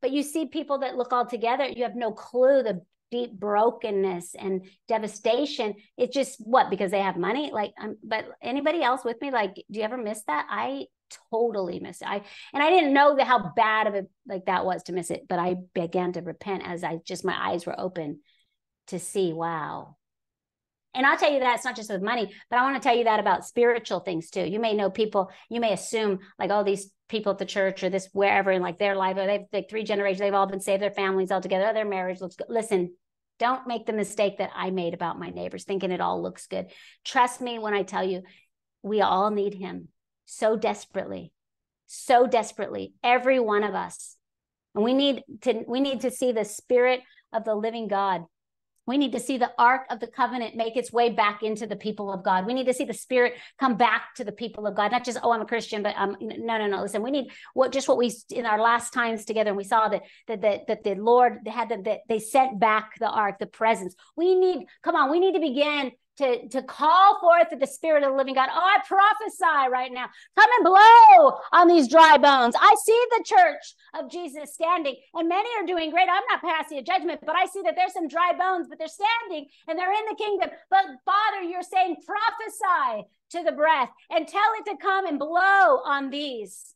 But you see people that look all together, you have no clue the deep brokenness and devastation. It's just what because they have money. Like, um, but anybody else with me? Like, do you ever miss that? I totally miss it. I and I didn't know that how bad of it like that was to miss it, but I began to repent as I just my eyes were open to see, wow, and I'll tell you that it's not just with money, but I want to tell you that about spiritual things too. You may know people, you may assume like, all these people at the church or this wherever in like their life, or they've like three generations, they've all been saved, their families all together, their marriage looks good. Listen, don't make the mistake that I made about my neighbors, thinking it all looks good. Trust me when I tell you, we all need him so desperately, so desperately, every one of us. And we need to we need to see the spirit of the living God we need to see the ark of the covenant make its way back into the people of God. We need to see the spirit come back to the people of God, not just, oh, I'm a Christian, but um, no, no, no. Listen, we need what just what we in our last times together, and we saw that that that, that the Lord had them that the, they sent back the ark, the presence. We need, come on, we need to begin to, to call forth the spirit of the living God. Oh, I prophesy right now. Come and blow on these dry bones. I see the church of Jesus standing, and many are doing great. I'm not passing a judgment, but I see that there's some dry bones, but they're standing and they're in the kingdom. But Father, you're saying prophesy to the breath and tell it to come and blow on these.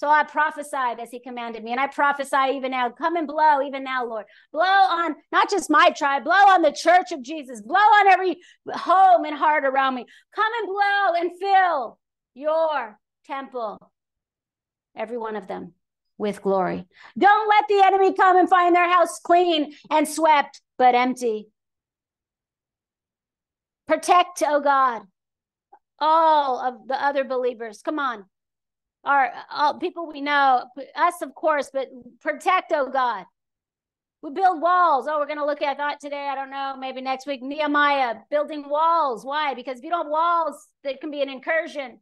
So I prophesied as he commanded me. And I prophesy even now, come and blow even now, Lord. Blow on not just my tribe, blow on the church of Jesus, blow on every home and heart around me. Come and blow and fill your temple, every one of them with glory. Don't let the enemy come and find their house clean and swept, but empty. Protect, oh God, all of the other believers. Come on our all people we know, us of course, but protect, oh God. We build walls. Oh, we're going to look at that today. I don't know. Maybe next week. Nehemiah building walls. Why? Because if you don't have walls, there can be an incursion.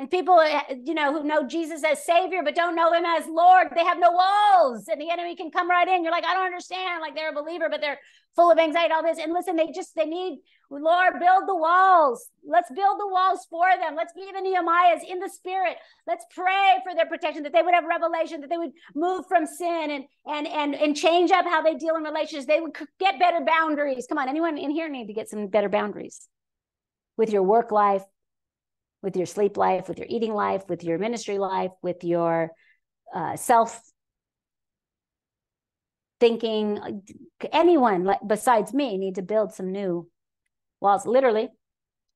And people, eh, you know, who know Jesus as Savior but don't know Him as Lord, they have no walls, and the enemy can come right in. You're like, I don't understand. Like they're a believer, but they're full of anxiety, all this. And listen, they just they need Lord, build the walls. Let's build the walls for them. Let's be the Nehemiahs in the spirit. Let's pray for their protection, that they would have revelation, that they would move from sin and and and and change up how they deal in relationships. They would get better boundaries. Come on, anyone in here need to get some better boundaries with your work life, with your sleep life, with your eating life, with your ministry life, with your uh, self thinking. Anyone like, besides me need to build some new walls. Literally,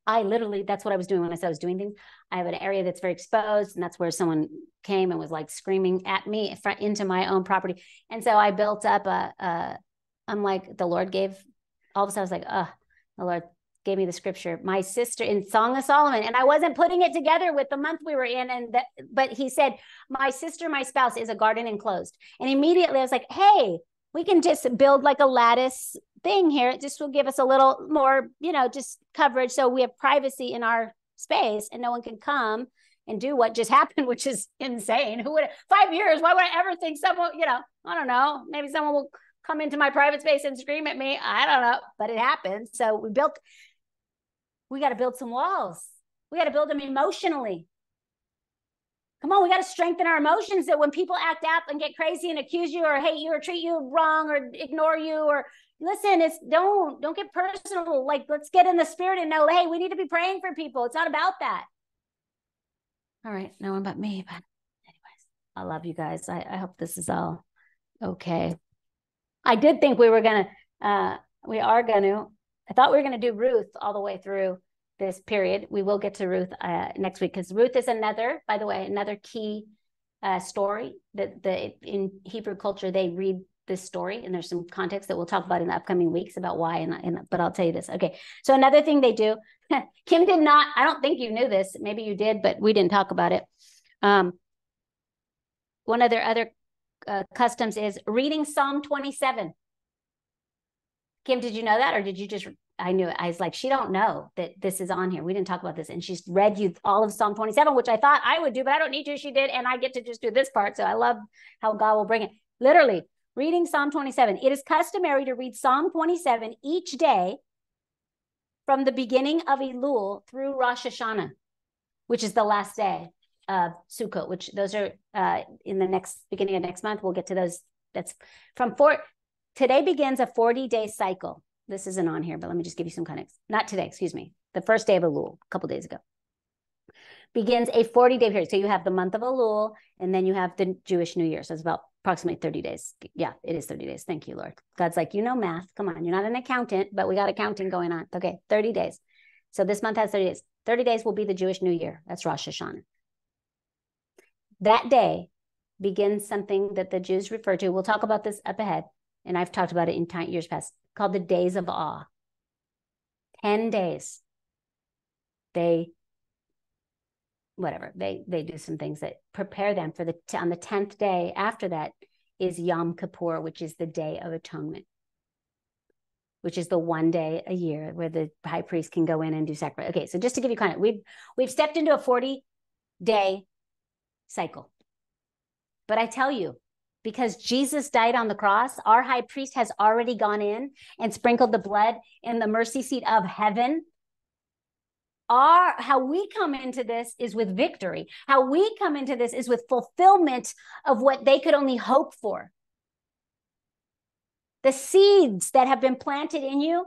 I literally, that's what I was doing when I said I was doing things. I have an area that's very exposed, and that's where someone came and was like screaming at me into my own property. And so I built up a, a I'm like, the Lord gave all of a sudden, I was like, oh, the Lord gave me the scripture. My sister in Song of Solomon, and I wasn't putting it together with the month we were in. And that, but he said, My sister, my spouse is a garden enclosed. And immediately I was like, Hey, we can just build like a lattice thing here. It just will give us a little more, you know, just coverage. So we have privacy in our space and no one can come and do what just [laughs] happened, which is insane. Who would five years? Why would I ever think someone, you know, I don't know, maybe someone will come into my private space and scream at me. I don't know, but it happened. So we built, we got to build some walls. We got to build them emotionally. Come on, we got to strengthen our emotions that when people act up and get crazy and accuse you or hate you or treat you wrong or ignore you or listen, it's don't don't get personal. Like let's get in the spirit and know, hey, we need to be praying for people. It's not about that. All right, no one but me. But anyways, I love you guys. I, I hope this is all okay. I did think we were gonna uh we are gonna I thought we were gonna do Ruth all the way through this period. We will get to Ruth uh, next week because Ruth is another, by the way, another key uh, story that the in Hebrew culture they read this story and there's some context that we'll talk about in the upcoming weeks about why and, and but I'll tell you this. Okay. So another thing they do, [laughs] Kim did not, I don't think you knew this. Maybe you did, but we didn't talk about it. Um, one of their other uh, customs is reading Psalm 27. Kim, did you know that or did you just I knew it. I was like, she don't know that this is on here. We didn't talk about this. And she's read you all of Psalm 27, which I thought I would do, but I don't need to. She did. And I get to just do this part. So I love how God will bring it. Literally, reading Psalm 27. It is customary to read Psalm 27 each day from the beginning of Elul through Rosh Hashanah, which is the last day of Sukkot, which those are uh, in the next beginning of next month. We'll get to those. That's from four. Today begins a 40 day cycle this isn't on here, but let me just give you some context. Not today, excuse me. The first day of Elul, a couple days ago, begins a 40 day period. So you have the month of Elul, and then you have the Jewish New Year. So it's about approximately 30 days. Yeah, it is 30 days. Thank you, Lord. God's like, you know math. Come on, you're not an accountant, but we got accounting going on. Okay, 30 days. So this month has 30 days. 30 days will be the Jewish New Year. That's Rosh Hashanah. That day begins something that the Jews refer to. We'll talk about this up ahead. And I've talked about it in time, years past called the Days of Awe. 10 days. They whatever they they do some things that prepare them for the on the 10th day after that is yom kippur which is the day of atonement which is the one day a year where the high priest can go in and do sacrifice okay so just to give you kind of we've we've stepped into a 40 day cycle but i tell you because Jesus died on the cross, our high priest has already gone in and sprinkled the blood in the mercy seat of heaven. Our how we come into this is with victory. How we come into this is with fulfillment of what they could only hope for. The seeds that have been planted in you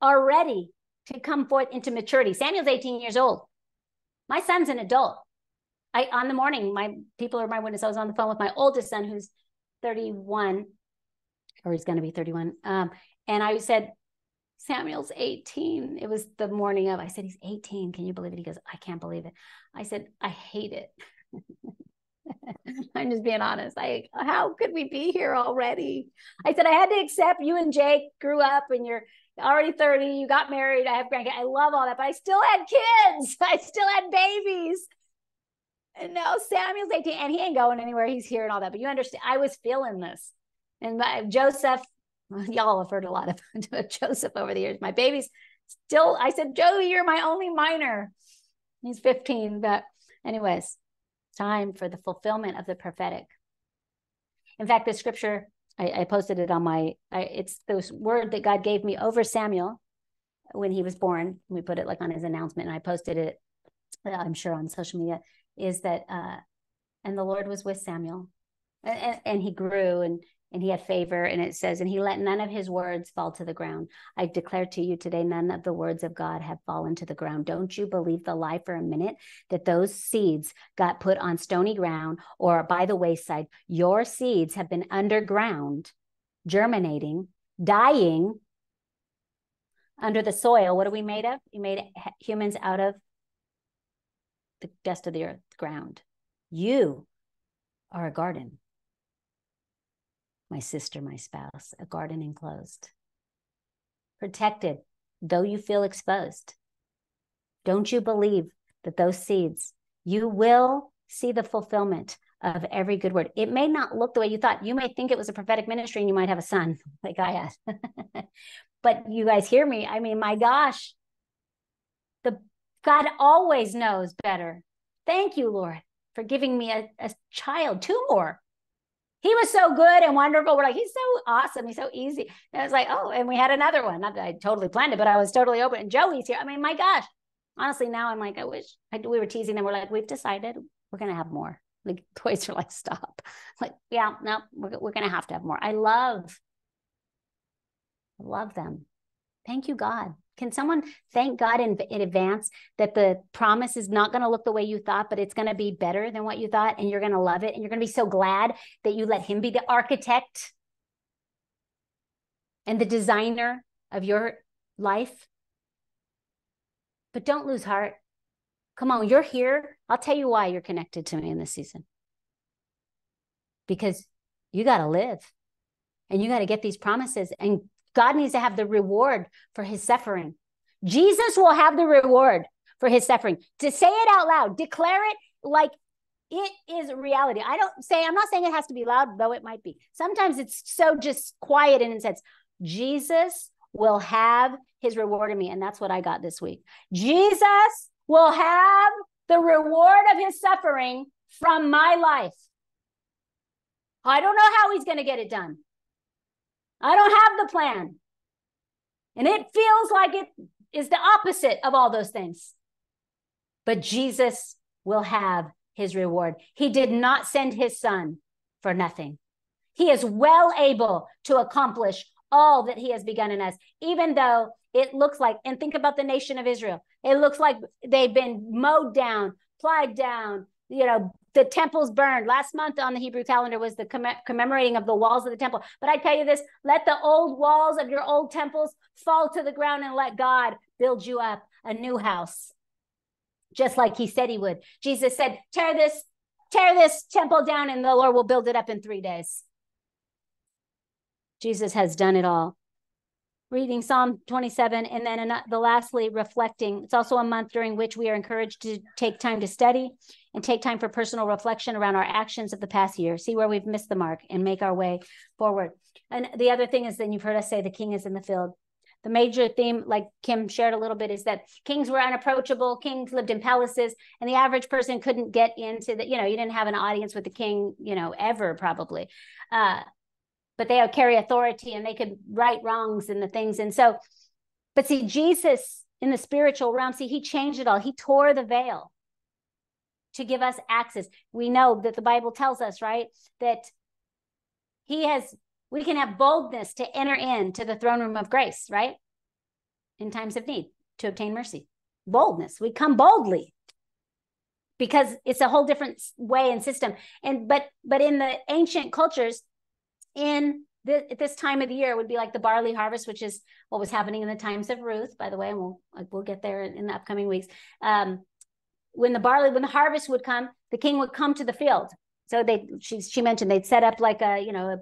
are ready to come forth into maturity. Samuel's 18 years old. My son's an adult. I on the morning, my people are my witness. I was on the phone with my oldest son, who's 31, or he's going to be 31. Um, and I said, Samuel's 18. It was the morning of. I said, he's 18. Can you believe it? He goes, I can't believe it. I said, I hate it. [laughs] I'm just being honest. I how could we be here already? I said I had to accept you and Jake grew up and you're already 30, you got married, I have grandkids. I love all that, but I still had kids. [laughs] I still had babies. Now Samuel's 18 and he ain't going anywhere. He's here and all that. But you understand, I was feeling this. And my, Joseph, [laughs] y'all have heard a lot of [laughs] Joseph over the years. My baby's still, I said, Joey, you're my only minor. He's 15. But, anyways, time for the fulfillment of the prophetic. In fact, the scripture, I, I posted it on my, I, it's this word that God gave me over Samuel when he was born. We put it like on his announcement and I posted it, uh, I'm sure on social media is that uh and the lord was with samuel and, and he grew and and he had favor and it says and he let none of his words fall to the ground. I declare to you today none of the words of god have fallen to the ground. Don't you believe the lie for a minute that those seeds got put on stony ground or by the wayside? Your seeds have been underground germinating dying under the soil. What are we made of? You made humans out of the dust of the earth, ground. You are a garden. My sister, my spouse, a garden enclosed, protected, though you feel exposed. Don't you believe that those seeds, you will see the fulfillment of every good word. It may not look the way you thought. You may think it was a prophetic ministry and you might have a son [laughs] like I had. [laughs] but you guys hear me. I mean, my gosh, the God always knows better. Thank you, Lord, for giving me a, a child, two more. he was so good and wonderful. We're like, he's so awesome. He's so easy. And I was like, oh, and we had another one. Not that I totally planned it, but I was totally open. And Joey's here. I mean, my gosh. Honestly, now I'm like, I wish I, we were teasing them. We're like, we've decided we're gonna have more. Like [laughs] boys are like, stop. Like, yeah, no, we're, we're gonna have to have more. I love, I love them. Thank you, God. Can someone thank God in, in advance that the promise is not going to look the way you thought, but it's going to be better than what you thought, and you're going to love it, and you're going to be so glad that you let Him be the architect and the designer of your life? But don't lose heart. Come on, you're here. I'll tell you why you're connected to me in this season. Because you got to live and you got to get these promises and God needs to have the reward for his suffering. Jesus will have the reward for his suffering. To say it out loud, declare it like it is reality. I don't say, I'm not saying it has to be loud, though it might be. Sometimes it's so just quiet and it says, Jesus will have his reward in me. And that's what I got this week. Jesus will have the reward of his suffering from my life. I don't know how he's going to get it done. I don't have the plan. And it feels like it is the opposite of all those things. But Jesus will have his reward. He did not send his son for nothing. He is well able to accomplish all that he has begun in us, even though it looks like, and think about the nation of Israel. It looks like they've been mowed down, plied down, you know, the temples burned. Last month on the Hebrew calendar was the comm- commemorating of the walls of the temple. But I tell you this let the old walls of your old temples fall to the ground and let God build you up a new house, just like he said he would. Jesus said, Tear this, tear this temple down, and the Lord will build it up in three days. Jesus has done it all reading Psalm 27, and then the lastly, reflecting. It's also a month during which we are encouraged to take time to study and take time for personal reflection around our actions of the past year, see where we've missed the mark, and make our way forward. And the other thing is, then you've heard us say the king is in the field. The major theme, like Kim shared a little bit, is that kings were unapproachable. Kings lived in palaces, and the average person couldn't get into the, you know, you didn't have an audience with the king, you know, ever probably. Uh, but they carry authority and they could right wrongs and the things. And so, but see, Jesus in the spiritual realm, see, he changed it all. He tore the veil to give us access. We know that the Bible tells us, right, that he has, we can have boldness to enter into the throne room of grace, right? In times of need to obtain mercy. Boldness. We come boldly because it's a whole different way and system. And but but in the ancient cultures, in this, this time of the year would be like the barley harvest, which is what was happening in the times of Ruth, by the way, and we'll we'll get there in the upcoming weeks. Um, when the barley, when the harvest would come, the king would come to the field. So they, she, she mentioned they'd set up like a, you know, a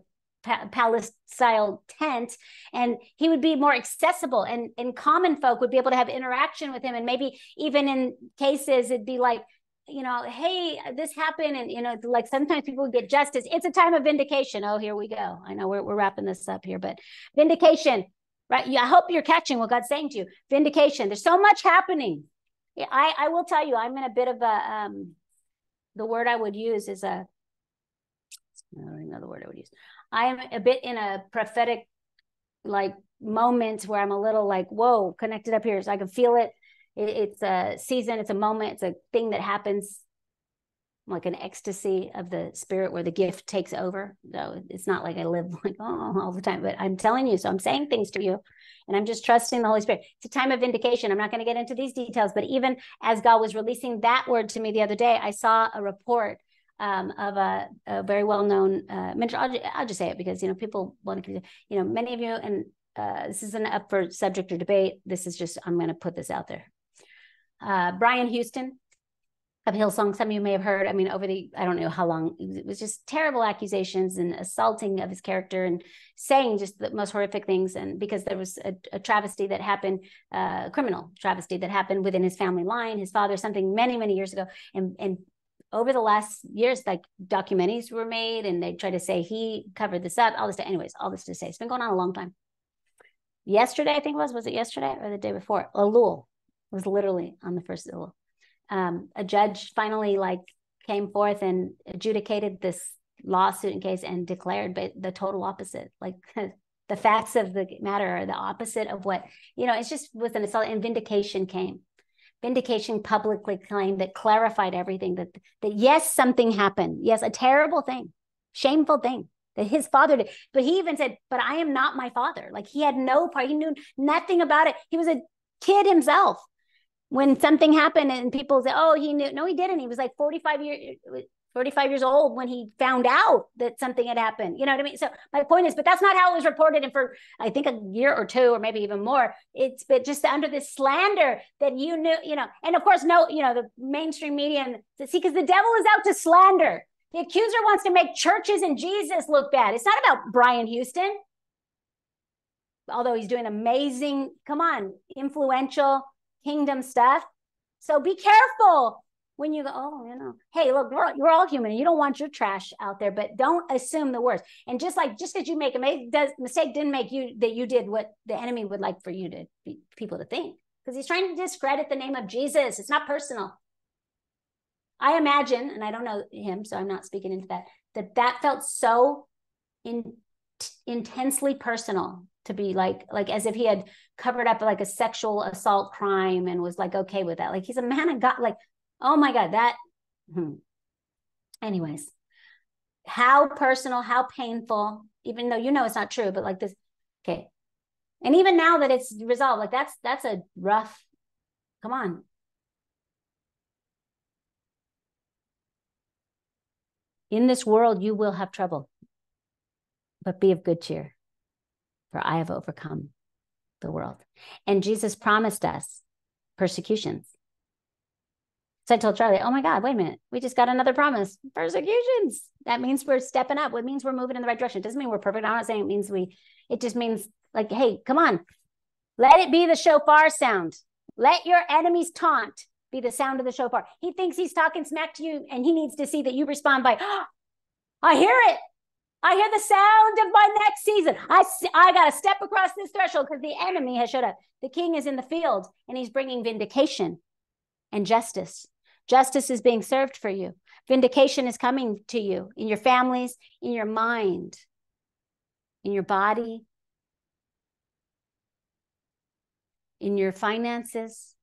palace style tent and he would be more accessible and and common folk would be able to have interaction with him and maybe even in cases it'd be like you know, hey, this happened. And, you know, like sometimes people get justice. It's a time of vindication. Oh, here we go. I know we're, we're wrapping this up here, but vindication, right? Yeah, I hope you're catching what God's saying to you. Vindication. There's so much happening. I, I will tell you, I'm in a bit of a, um, the word I would use is a, I don't even know the word I would use. I am a bit in a prophetic like moment where I'm a little like, whoa, connected up here. So I can feel it it, it's a season, it's a moment, it's a thing that happens like an ecstasy of the spirit where the gift takes over. So it's not like I live [laughs] like oh all the time, but I'm telling you. So I'm saying things to you, and I'm just trusting the Holy Spirit. It's a time of vindication. I'm not going to get into these details, but even as God was releasing that word to me the other day, I saw a report um, of a, a, very well-known uh, mentor. I'll, I'll, just say it because you know people want to, you know, many of you, and uh, this isn't up for subject or debate. This is just I'm going to put this out there uh, Brian Houston of Hillsong. Some of you may have heard. I mean, over the I don't know how long it was just terrible accusations and assaulting of his character and saying just the most horrific things. And because there was a, a travesty that happened, uh, criminal travesty that happened within his family line, his father, something many many years ago, and and over the last years, like documentaries were made, and they try to say he covered this up. All this, to, anyways, all this to say, it's been going on a long time. Yesterday, I think it was was it yesterday or the day before? Elul, was literally on the first Elul. Um, a judge finally like came forth and adjudicated this lawsuit and case and declared but the total opposite. Like [laughs] the facts of the matter are the opposite of what you know it's just with an assault and vindication came. Vindication publicly claimed that clarified everything that that yes something happened. Yes a terrible thing shameful thing that his father did. But he even said but i am not my father. Like he had no part he knew nothing about it. He was a kid himself when something happened and people say oh he knew no he didn't he was like 45 years 45 years old when he found out that something had happened. You know what I mean? So my point is, but that's not how it was reported. And for I think a year or two, or maybe even more, it's been just under this slander that you knew, you know, and of course, no, you know, the mainstream media and see, because the devil is out to slander. The accuser wants to make churches and Jesus look bad. It's not about Brian Houston, although he's doing amazing, come on, influential kingdom stuff. So be careful when you go, oh, you know, hey, look, we're, you're all human. You don't want your trash out there, but don't assume the worst. And just like, just because you make a mistake, didn't make you that you did what the enemy would like for you to be, people to think, because he's trying to discredit the name of Jesus. It's not personal. I imagine, and I don't know him, so I'm not speaking into that, that that felt so in, intensely personal to be like like as if he had covered up like a sexual assault crime and was like okay with that like he's a man of god like Oh my God, that. Hmm. Anyways, how personal, how painful, even though you know it's not true, but like this. Okay. And even now that it's resolved, like that's that's a rough. Come on. In this world, you will have trouble, but be of good cheer, for I have overcome the world. And Jesus promised us persecutions. So I told Charlie, oh my God, wait a minute. We just got another promise. Persecutions. That means we're stepping up. It means we're moving in the right direction. It doesn't mean we're perfect. I'm not saying it means we, it just means like, hey, come on. Let it be the shofar sound. Let your enemy's taunt be the sound of the shofar. He thinks he's talking smack to you and he needs to see that you respond by, oh, I hear it. I hear the sound of my next season. I I got to step across this threshold because the enemy has showed up. The king is in the field and he's bringing vindication and justice. Justice is being served for you. Vindication is coming to you in your families, in your mind, in your body, in your finances.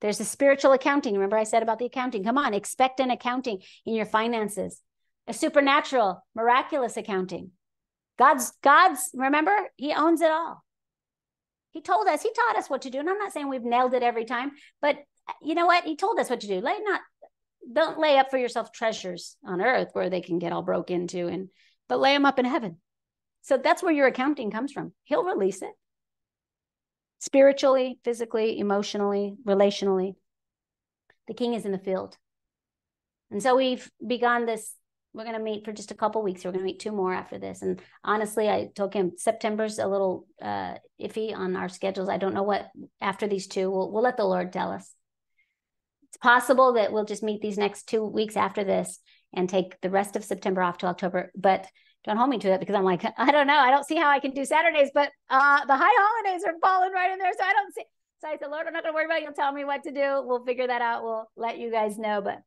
There's a spiritual accounting. Remember, I said about the accounting. Come on, expect an accounting in your finances, a supernatural, miraculous accounting. God's, God's, remember, He owns it all. He told us, He taught us what to do. And I'm not saying we've nailed it every time, but uh, you know what? He told us what to do. Lay not don't lay up for yourself treasures on earth where they can get all broke into and but lay them up in heaven. So that's where your accounting comes from. He'll release it. Spiritually, physically, emotionally, relationally. The king is in the field. And so we've begun this we're going to meet for just a couple weeks. We're going to meet two more after this. And honestly, I told him September's a little uh, iffy on our schedules. I don't know what after these two. We'll we'll let the Lord tell us it's possible that we'll just meet these next two weeks after this and take the rest of September off to October. But don't hold me to it because I'm like, [laughs] I don't know. I don't see how I can do Saturdays, but uh, the high holidays are falling right in there. So I don't see. So I said, Lord, I'm not going to worry about. You'll tell me what to do. We'll figure that out. We'll let you guys know. But,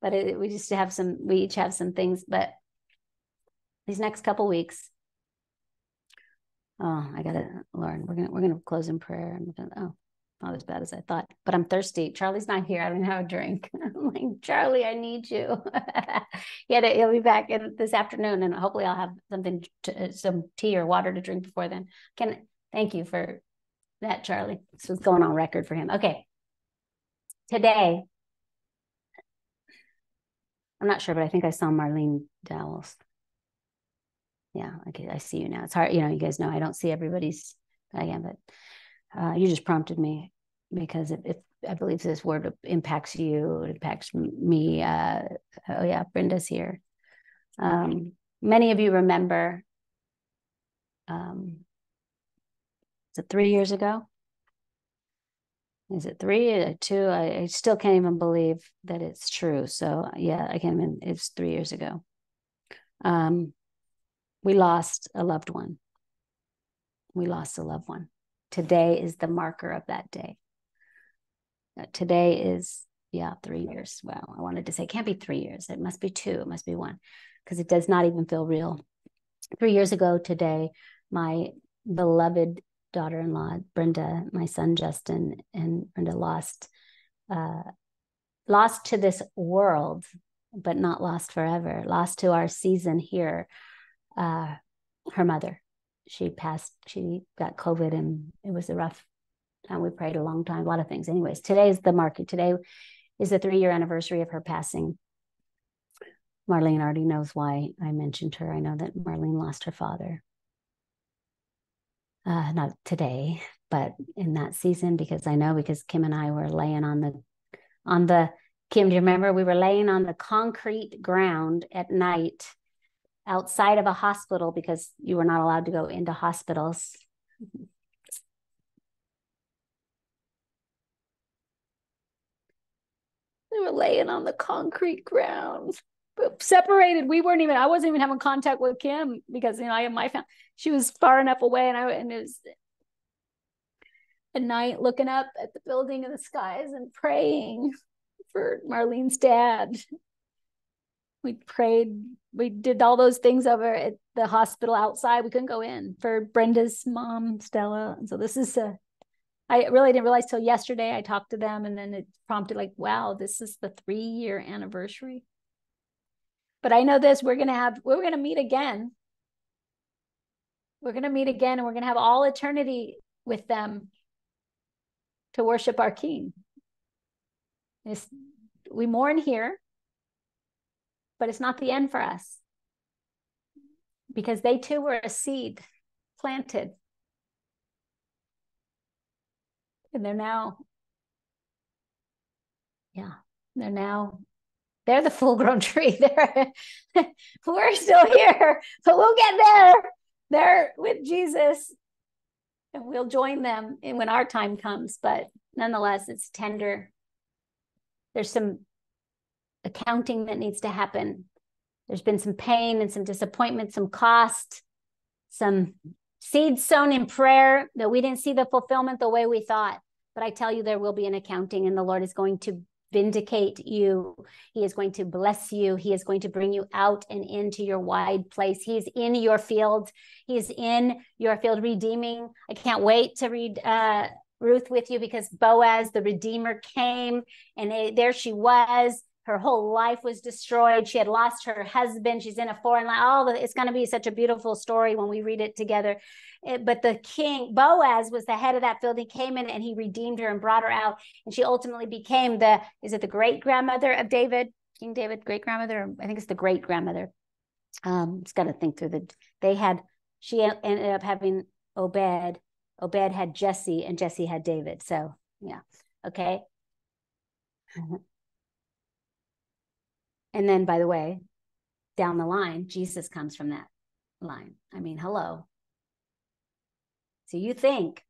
but it, we just have some, we each have some things. But these next couple weeks, oh, I got to, Lauren, we're to, we're to close in prayer. I'm gonna, oh, not as bad as I thought, but I'm thirsty. Charlie's not here. I don't have a drink. [laughs] I'm like, Charlie, I need you. [laughs] yeah, he'll be back in this afternoon, and hopefully I'll have something, to, uh, some tea or water to drink before then. Can thank you for that, Charlie. This was going on record for him. Okay, today, I'm not sure, but I think I saw Marlene Dowells. Yeah, okay, I see you now. It's hard, you know. You guys know I don't see everybody's again, but uh, you just prompted me because if, if, I believe this word impacts you, it impacts me. Uh, oh yeah, Brenda's here. Um, many of you remember. Um, is it three years ago? Is it three or two? I, I still can't even believe that it's true. So yeah, I can't even. It's three years ago. Um, we lost a loved one. We lost a loved one. Today is the marker of that day. Uh, today is yeah, three years. Well, I wanted to say, can't be three years. It must be two. It must be one because it does not even feel real. Three years ago today, my beloved daughter-in-law, Brenda, my son Justin, and Brenda lost uh, lost to this world, but not lost forever. Lost to our season here. Uh, her mother, she passed. She got COVID, and it was a rough time. We prayed a long time, a lot of things. Anyways, today is the market. Today is the three-year anniversary of her passing. Marlene already knows why I mentioned her. I know that Marlene lost her father. Uh, not today, but in that season, because I know because Kim and I were laying on the on the Kim, do you remember we were laying on the concrete ground at night outside of a hospital because you were not allowed to go into hospitals. We were laying on the concrete ground separated. We weren't even, I wasn't even having contact with Kim because, you know, I have my family. She was far enough away and I, and it was at night looking up at the building and the skies and praying for Marlene's dad. We prayed, we did all those things over at the hospital outside. We couldn't go in for Brenda's mom, Stella. And so this is a, I really didn't realize till yesterday. I talked to them and then it prompted like, wow, this is the three year anniversary but I know this we're to have, we're to meet again. We're going to meet again and we're going to have all eternity with them to worship our King. It's, we mourn here, but it's not the end for us because they too were a seed planted. And they're now, yeah, they're now they're the full grown [laughs] tree. They're, [laughs] we're still here, but we'll get there. They're with Jesus and we'll join them when our time comes. But nonetheless, it's tender. There's some accounting that needs to happen. There's been some pain and some disappointment, some cost, some seeds sown in prayer that we didn't see the fulfillment the way we thought. But I tell you, there will be an accounting, and the Lord is going to vindicate you. He is going to bless you. He is going to bring you out and into your wide place. He's in your field. He's in your field redeeming. I can't wait to read uh, Ruth with you because Boaz, the Redeemer, came and there she was. Her whole life was destroyed. She had lost her husband. She's in a foreign land. Oh, it's going to be such a beautiful story when we read it together. It, but the king, Boaz, was the head of that field. He came in and he redeemed her and brought her out. And she ultimately became the, is it the great grandmother of David? King David, great grandmother? I think it's the great grandmother. Um, it's got to think through the, they had, she ended up having Obed. Obed had Jesse and Jesse had David. So, yeah. Okay. And then, by the way, down the line, Jesus comes from that line. I mean, hello. So you think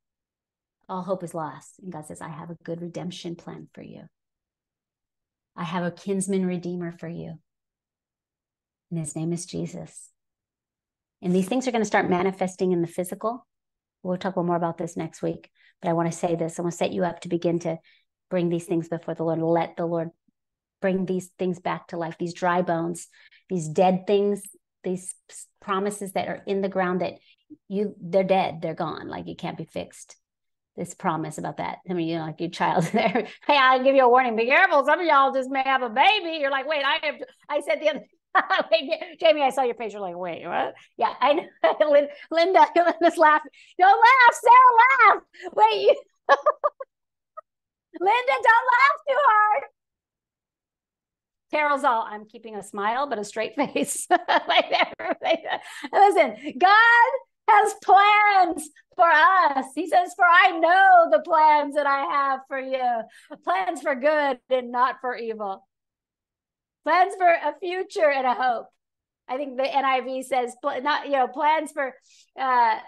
all hope is lost. And God says, I have a good redemption plan for you. I have a kinsman redeemer for you. And his name is Jesus. And these things are going to start manifesting in the physical. We'll talk more about this next week. But I want to say this I want to set you up to begin to bring these things before the Lord. Let the Lord bring these things back to life, these dry bones, these dead things, these promises that are in the ground that you they're dead they're gone like it can't be fixed this promise about that i mean you know like your child [laughs] there hey i'll give you a warning be careful some of y'all just may have a baby you're like wait i have i said the other [laughs] Jamie, I saw your face. You're like, wait, what? Yeah, I know. [laughs] Linda, Linda's laughing. Don't laugh, Sarah, laugh. Wait, you... Linda, don't laugh too hard. Carol's all, I'm keeping a smile, but a straight [laughs] face. [laughs] like Listen, God has plans for us. He says, For I know the plans that I have for you plans for good and not for evil, plans for a future and a hope. I think the NIV says, not, you know, plans for, uh,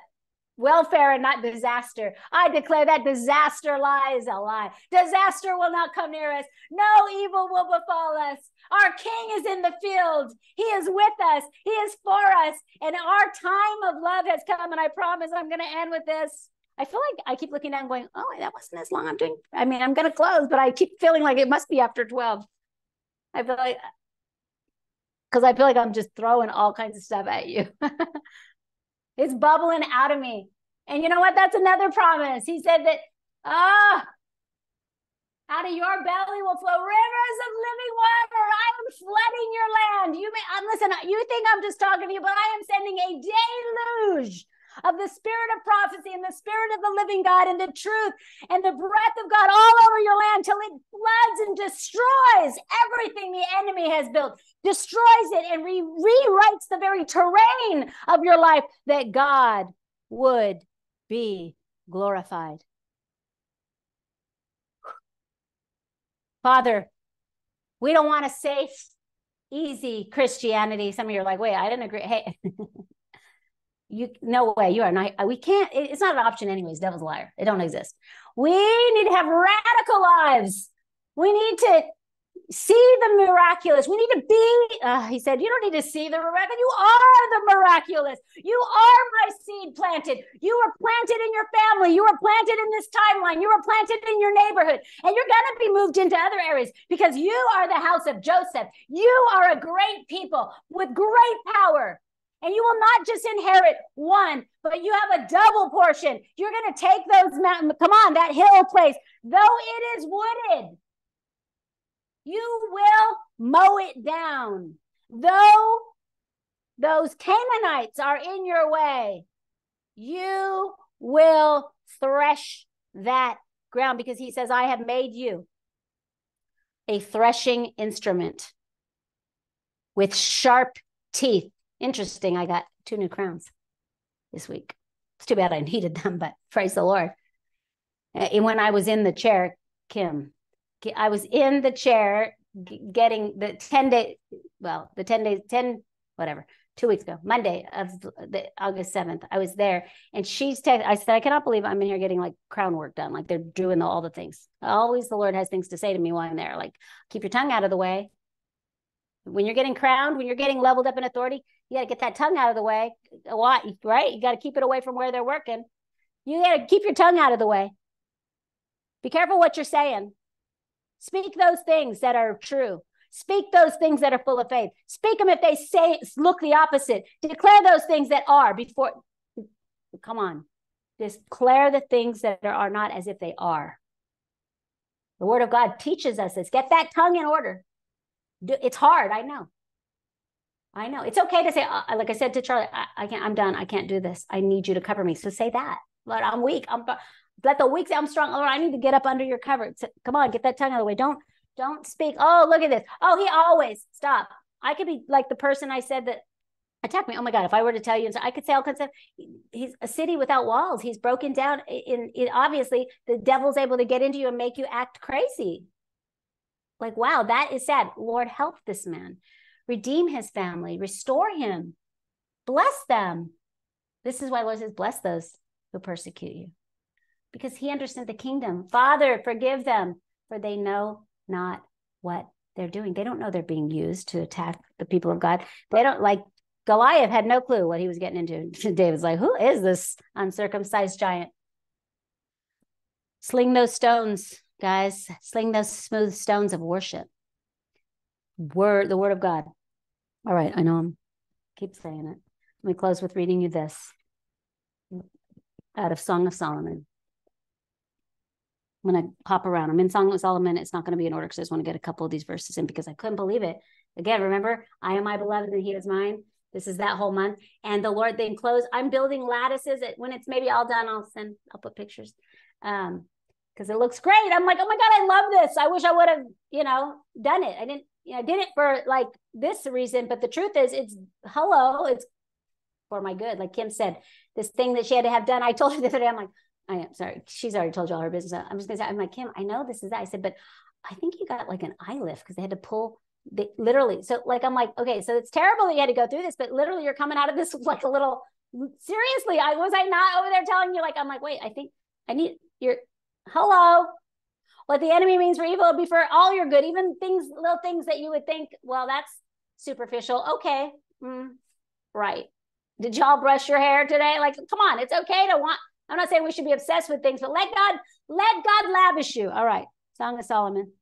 welfare and not disaster. I declare that disaster lies a lie. Disaster will not come near us. No evil will befall us. Our King is in the field. He is with us. He is for us. And our time of love has come. And I promise I'm going to end with this. I feel like I keep looking down going, oh, that wasn't as long. I'm doing, I mean, I'm going to close, but I keep feeling like it must be after 12. I feel like, because I feel like I'm just throwing all kinds of stuff at you. [laughs] it's bubbling out of me. And you know what? That's another promise. He said that, ah, oh, out of your belly will flow rivers of living water. I am flooding your land. You may, um, listen, you think I'm just talking to you, but I am sending a deluge of the spirit of prophecy and the spirit of the living God and the truth and the breath of God all over your land till it floods and destroys everything the enemy has built, destroys it and re- rewrites the very terrain of your life that God would be glorified. Father, we don't want a safe, easy Christianity. Some of you are like, wait, I didn't agree. Hey, [laughs] you no way you are not we can't it's not an option anyways devil's liar it don't exist. We need to have radical lives. We need to see the miraculous. We need to be uh, he said you don't need to see the miraculous you are the miraculous. You are my seed planted. You were planted in your family. You were planted in this timeline. You were planted in your neighborhood. And you're going to be moved into other areas because you are the house of joseph. You are a great people with great power and you will not just inherit one, but you have a double portion. You're going to take those mountains. Come on, that hill place, though it is wooded, you will mow it down. Though those Canaanites are in your way, you will thresh that ground because he says, I have made you a threshing instrument with sharp teeth Interesting. I got two new crowns this week. It's too bad I [laughs] needed them, but praise the Lord. And when I was in the chair, Kim, I was in the chair getting the 10 day, well, the 10 days, 10, whatever, two weeks ago, Monday of the August 7th. I was there and she's, te- I said, I cannot believe I'm in here getting like crown work done. Like they're doing the, all the things. Always the Lord has things to say to me while I'm there. Like keep your tongue out of the way. When you're getting crowned, when you're getting leveled up in authority, you got to get that tongue out of the way. A lot, right? You got to keep it away from where they're working. You got to keep your tongue out of the way. Be careful what you're saying. Speak those things that are true. Speak those things that are full of faith. Speak them if they say look the opposite. Declare those things that are before. Come on. Declare the things that are not as if they are. The word of God teaches us this. Get that tongue in order. It's hard, I know. I know. It's okay to say, uh, like I said to Charlie, I, I, can't, I'm done. I can't do this. I need you to cover me. So say that. Lord, I'm weak. I'm let the weak say I'm strong. Lord, I need to get up under your cover. So, come on, get that tongue out of the way. Don't don't speak. Oh, look at this. Oh, he always stop. I could be like the person I said that attacked me. Oh my God, if I were to tell you, I could say all kinds of he's a city without walls. He's broken down in, in obviously the devil's able to get into you and make you act crazy. Like, wow, that is sad. Lord, help this man, redeem his family, restore him, bless them. This is why Lord says, bless those who persecute you, because he understands the kingdom. Father, forgive them, for they know not what they're doing. They don't know they're being used to attack the people of God. They don't like Goliath had no clue what he was getting into. [laughs] David's like, who is this uncircumcised giant? Sling those stones guys sling those smooth stones of worship. Word the word of god. All right i know i'm keep saying it. Let me close with reading you this. Out of song of solomon. When i'm going to hop around. I'm in song of solomon. It's not going to be in order because i just want to get a couple of these verses in because i couldn't believe it. Again remember i am my beloved and he is mine. This is that whole month. And the lord then close i'm building lattices when it's maybe all done i'll send i'll put pictures. Um because it looks great. I'm like, oh my God, I love this. I wish I would have, you know, done it. I didn't, you know, I did it for like this reason. But the truth is, it's hello, it's for my good. Like Kim said, this thing that she had to have done. I told her the other day, I'm like, I am sorry. She's already told you all her business. I'm just gonna say, I'm like, Kim, I know this is that. I said, but I think you got like an eye lift because they had to pull they literally. So like I'm like, okay, so it's terrible that you had to go through this, but literally you're coming out of this [laughs] like a little seriously. I was I not over there telling you like I'm like, wait, I think I need you're hello what the enemy means for evil will be for all your good even things little things that you would think well that's superficial okay mm, right did y'all brush your hair today like come on it's okay to want I'm not saying we should be obsessed with things, but let God, let God lavish you. All right. Song of Solomon.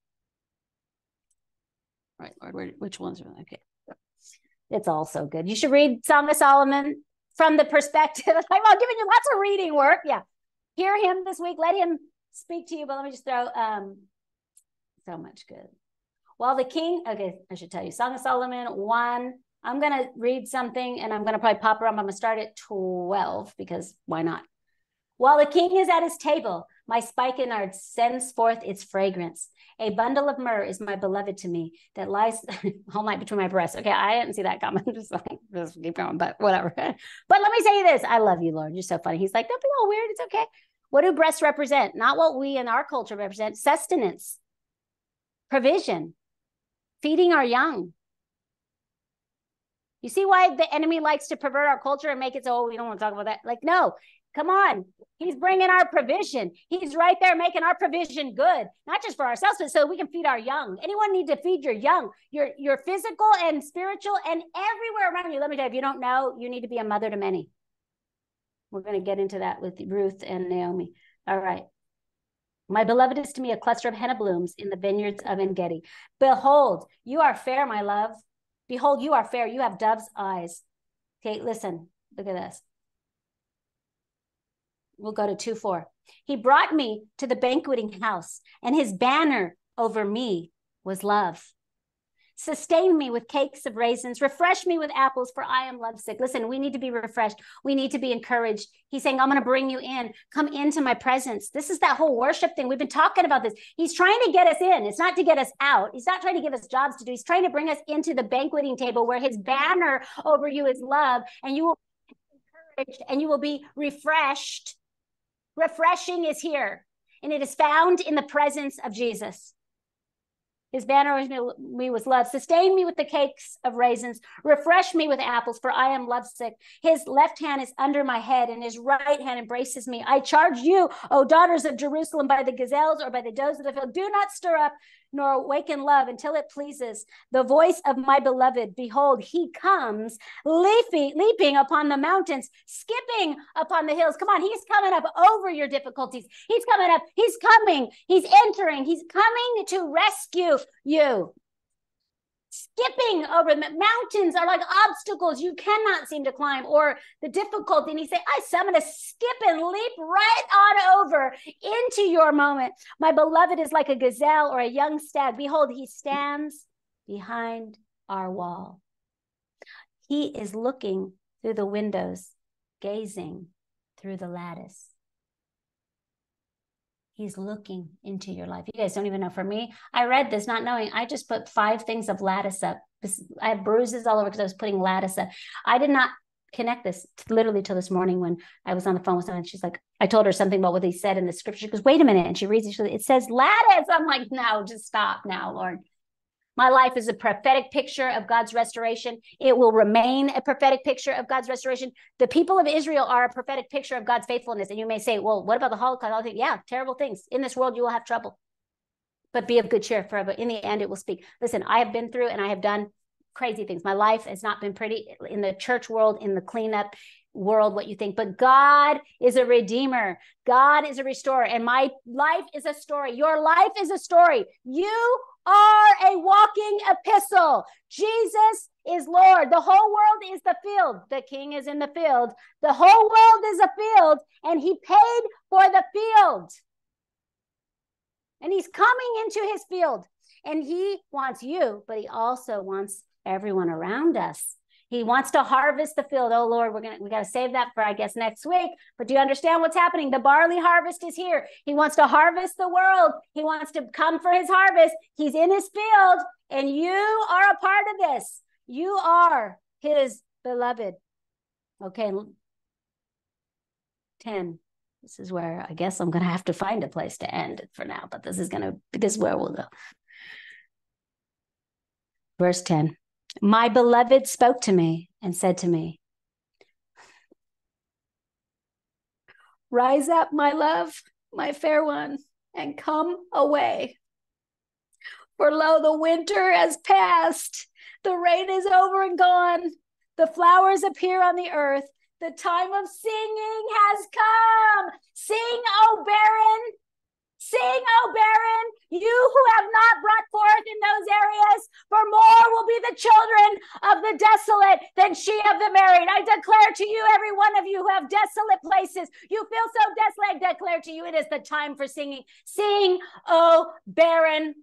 All right, Lord, where, which ones are okay? It's all so good. You should read Song of Solomon from the perspective. [laughs] I'm giving you lots of reading work. Yeah. Hear him this week. Let him speak to you. But let me just throw um so much good. While the king, okay, I should tell you, Song of Solomon one. I'm gonna read something and I'm gonna probably pop around. I'm gonna start at 12 because why not? While the king is at his table, my spikenard sends forth its fragrance. A bundle of myrrh is my beloved to me that lies [laughs] all night between my breasts. Okay, I didn't see that coming. [laughs] just, just keep going, but whatever. [laughs] but let me say this I love you, Lord. You're so funny. He's like, don't be all weird. It's okay. What do breasts represent? Not what we in our culture represent sustenance, provision, feeding our young. You see why the enemy likes to pervert our culture and make it so oh, we don't want to talk about that? Like, no, Come on. He's bringing our provision. He's right there making our provision good, not just for ourselves, but so we can feed our young. Anyone need to feed your young, your, your physical and spiritual and everywhere around you. Let me tell you, if you don't know, you need to be a mother to many. We're going to get into that with Ruth and Naomi. All right. My beloved is to me a cluster of henna blooms in the vineyards of Engedi. Behold, you are fair, my love. Behold, you are fair. You have dove's eyes. Okay, listen, look at this. We'll go to 2 4. He brought me to the banqueting house, and his banner over me was love. Sustain me with cakes of raisins. Refresh me with apples, for I am lovesick. Listen, we need to be refreshed. We need to be encouraged. He's saying, I'm going to bring you in. Come into my presence. This is that whole worship thing. We've been talking about this. He's trying to get us in. It's not to get us out. He's not trying to give us jobs to do. He's trying to bring us into the banqueting table where his banner over you is love, and you will be encouraged and you will be refreshed Refreshing is here, and it is found in the presence of Jesus. His banner with me was love. Sustain me with the cakes of raisins. Refresh me with apples, for I am lovesick. His left hand is under my head, and his right hand embraces me. I charge you, O daughters of Jerusalem, by the gazelles or by the does of the field, do not stir up nor awaken love until it pleases the voice of my beloved. Behold, he comes leafy, leaping upon the mountains, skipping upon the hills. Come on, he's coming up over your difficulties. He's coming up. He's coming. He's entering. He's coming to rescue you skipping over the mountains are like obstacles you cannot seem to climb or the difficulty and he said i am going to skip and leap right on over into your moment. My beloved is like a gazelle or a young stag. Behold he stands behind our wall. He is looking through the windows gazing through the lattice He's looking into your life. You guys don't even know. For me, I read this not knowing. I just put five things of lattice up. I have bruises all over because I was putting lattice up. I did not connect this literally till this morning when I was on the phone with someone. She's like, I told her something about what they said in the scripture. She goes, wait a minute. And she reads it. It says lattice. I'm like, no, just stop now, Lord. My life is a prophetic picture of God's restoration. It will remain a prophetic picture of God's restoration. The people of Israel are a prophetic picture of God's faithfulness. And you may say, well, what about the Holocaust? Yeah, terrible things. In this world, you will have trouble, but be of good cheer forever. In the end, it will speak. Listen, I have been through and I have done crazy things. My life has not been pretty in the church world, in the cleanup world, what you think. But God is a redeemer, God is a restorer. And my life is a story. Your life is a story. You are a walking epistle. Jesus is Lord. The whole world is the field. The king is in the field. The whole world is a field, and he paid for the field. And he's coming into his field, and he wants you, but he also wants everyone around us. He wants to harvest the field. Oh Lord, we're gonna we gotta save that for I guess next week. But do you understand what's happening? The barley harvest is here. He wants to harvest the world. He wants to come for his harvest. He's in his field, and you are a part of this. You are his beloved. Okay, 10. This is where I guess I'm gonna have to find a place to end it for now, but this is gonna this is where we'll go. Verse 10. My beloved spoke to me and said to me, Rise up, my love, my fair one, and come away. For lo, the winter has passed, the rain is over and gone, the flowers appear on the earth, The time of singing has come. Sing, O barren. Sing, O barren, you who have not brought forth in those areas, for more will be the children of the desolate than she of the married. I declare to you, every one of you who have desolate places, you feel so desolate. I declare to you, it is the time for singing. Sing, O barren.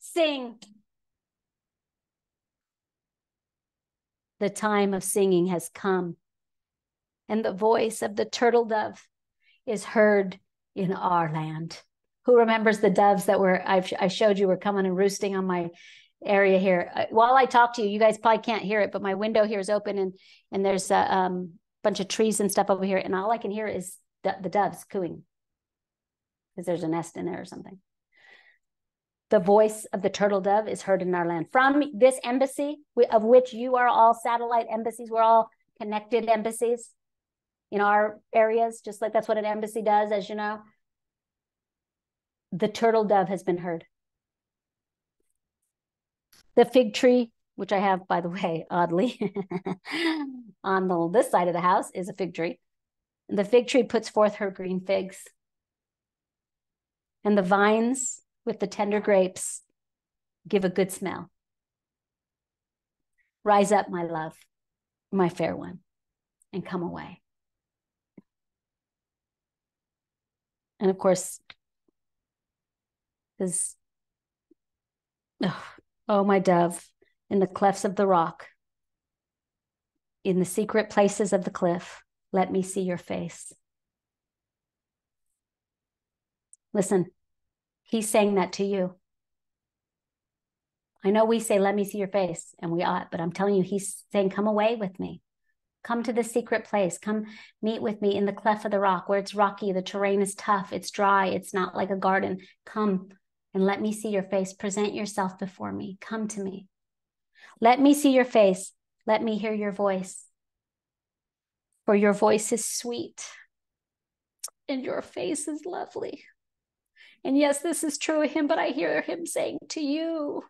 Sing. The time of singing has come, and the voice of the turtle dove is heard in our land. Who remembers the doves that were I've, I showed you were coming and roosting on my area here? While I talk to you, you guys probably can't hear it, but my window here is open and and there's a um, bunch of trees and stuff over here, and all I can hear is the, the doves cooing because there's a nest in there or something. The voice of the turtle dove is heard in our land from this embassy, of which you are all satellite embassies. We're all connected embassies in our areas, just like that's what an embassy does, as you know. The turtle dove has been heard. The fig tree, which I have, by the way, [laughs] oddly, [laughs] on the this side of the house is a fig tree. The fig tree puts forth her green figs. And the vines with the tender grapes give a good smell. Rise up, my love, my fair one, and come away. And of course, is oh, oh, my dove, in the clefts of the rock, in the secret places of the cliff, let me see your face. Listen, he's saying that to you. I know we say, let me see your face, and we ought, but I'm telling you, he's saying, come away with me. Come to the secret place. Come meet with me in the cleft of the rock where it's rocky, the terrain is tough, it's dry, it's not like a garden. Come and let me see your face. Present yourself before me. Come to me. Let me see your face. Let me hear your voice. For your voice is sweet and your face is lovely. And yes, this is true of him, but I hear him saying to you,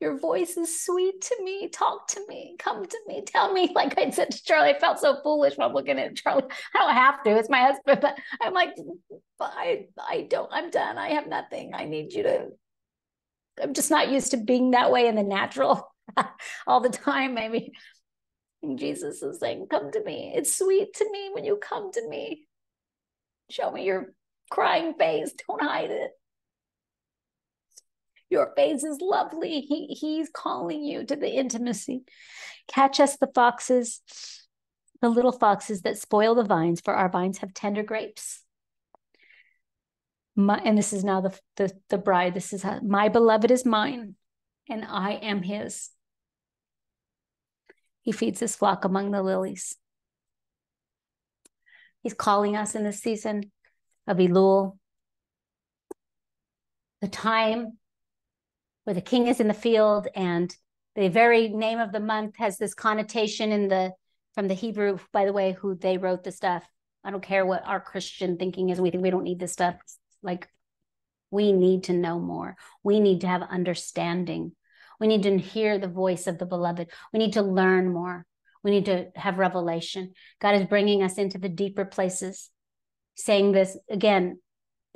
your voice is sweet to me. Talk to me. Come to me. Tell me. [laughs] Like I said to Charlie, I felt so foolish while looking at Charlie. I don't have to. It's my husband, but [laughs] I'm like, I, I don't. I'm done. I have nothing. I need you to. I'm just not used to being that way in the natural [laughs] all the time. Maybe and Jesus is saying, "Come to me. It's sweet to me when you come to me. Show me your crying face. Don't hide it." Your face is lovely. He, he's calling you to the intimacy. Catch us the foxes, the little foxes that spoil the vines, for our vines have tender grapes. My, and this is now the, the, the bride. This is how, my beloved is mine, and I am his. He feeds his flock among the lilies. He's calling us in the season of Elul, the time where the king is in the field and the very name of the month has this connotation in the from the Hebrew, by the way, who they wrote the stuff. I don't care what our Christian thinking is. We think we don't need this stuff. Like we need to know more. We need to have understanding. We need to hear the voice of the beloved. We need to learn more. We need to have revelation. God is bringing us into the deeper places. Saying this again,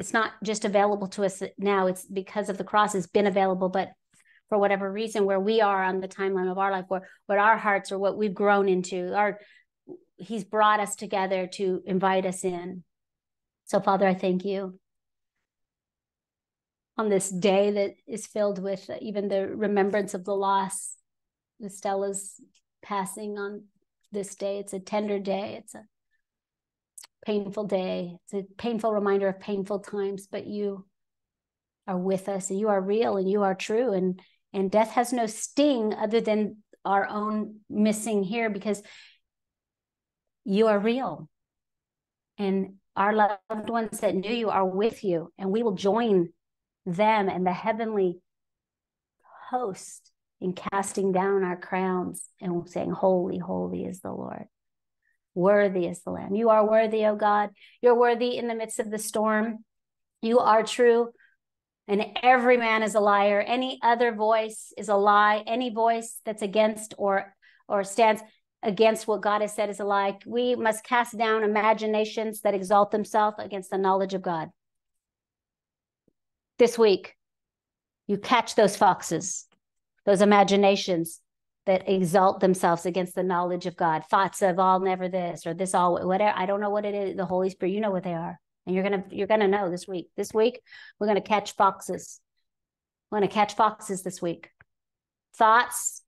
it's not just available to us now. It's because of the cross has been available but for whatever reason where we are on the timeline of our life where what our hearts or what we've grown into our he's brought us together to invite us in. So father i thank you on this day that is filled with even the remembrance of the loss stella's passing on this day. It's a tender day. It's a painful day. It's a painful reminder of painful times, but you are with us and you are real and you are true. And and death has no sting other than our own missing here because you are real. And our loved ones that knew you are with you, and we will join them and the heavenly host in casting down our crowns and saying, Holy, holy is the Lord. Worthy is the Lamb. You are worthy, O God. You're worthy in the midst of the storm. You are true. And every man is a liar. Any other voice is a lie. Any voice that's against or or stands, against what God has said is a lie. We must cast down imaginations that exalt themselves against the knowledge of God. This week, you catch those foxes, those imaginations that exalt themselves against the knowledge of God. Thoughts of all never this or this all whatever. I don't know what it is. The Holy Spirit, you know what they are. And you're gonna you're gonna know this week. This week, we're gonna catch foxes. We're gonna catch foxes this week. Thoughts,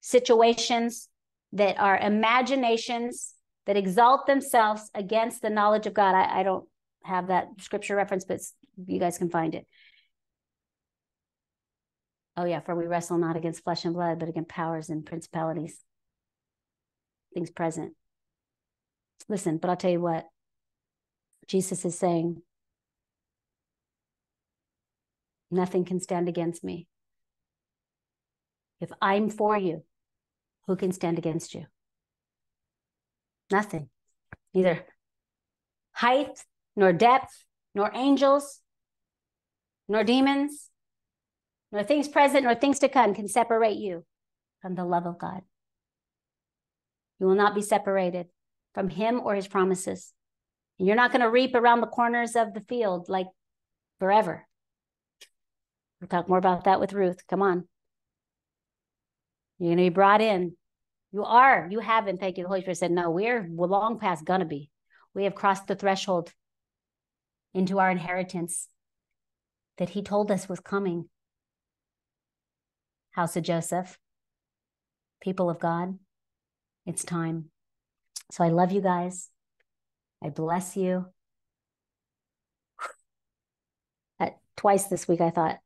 situations that are imaginations that exalt themselves against the knowledge of God. I, I don't have that scripture reference, but you guys can find it. Oh, yeah, for we wrestle not against flesh and blood, but against powers and principalities, things present. Listen, but I'll tell you what Jesus is saying nothing can stand against me. If I'm for you, who can stand against you? Nothing. Neither height, nor depth, nor angels, nor demons, nor things present, nor things to come can separate you from the love of God. You will not be separated from Him or His promises. And you're not going to reap around the corners of the field like forever. We'll talk more about that with Ruth. Come on. You're going to be brought in. You are. You haven't. Thank you. The Holy Spirit said, no, we're, we're long past going to be. We have crossed the threshold into our inheritance that He told us was coming. House of Joseph, people of God, it's time. So I love you guys. I bless you. At, twice this week, I thought,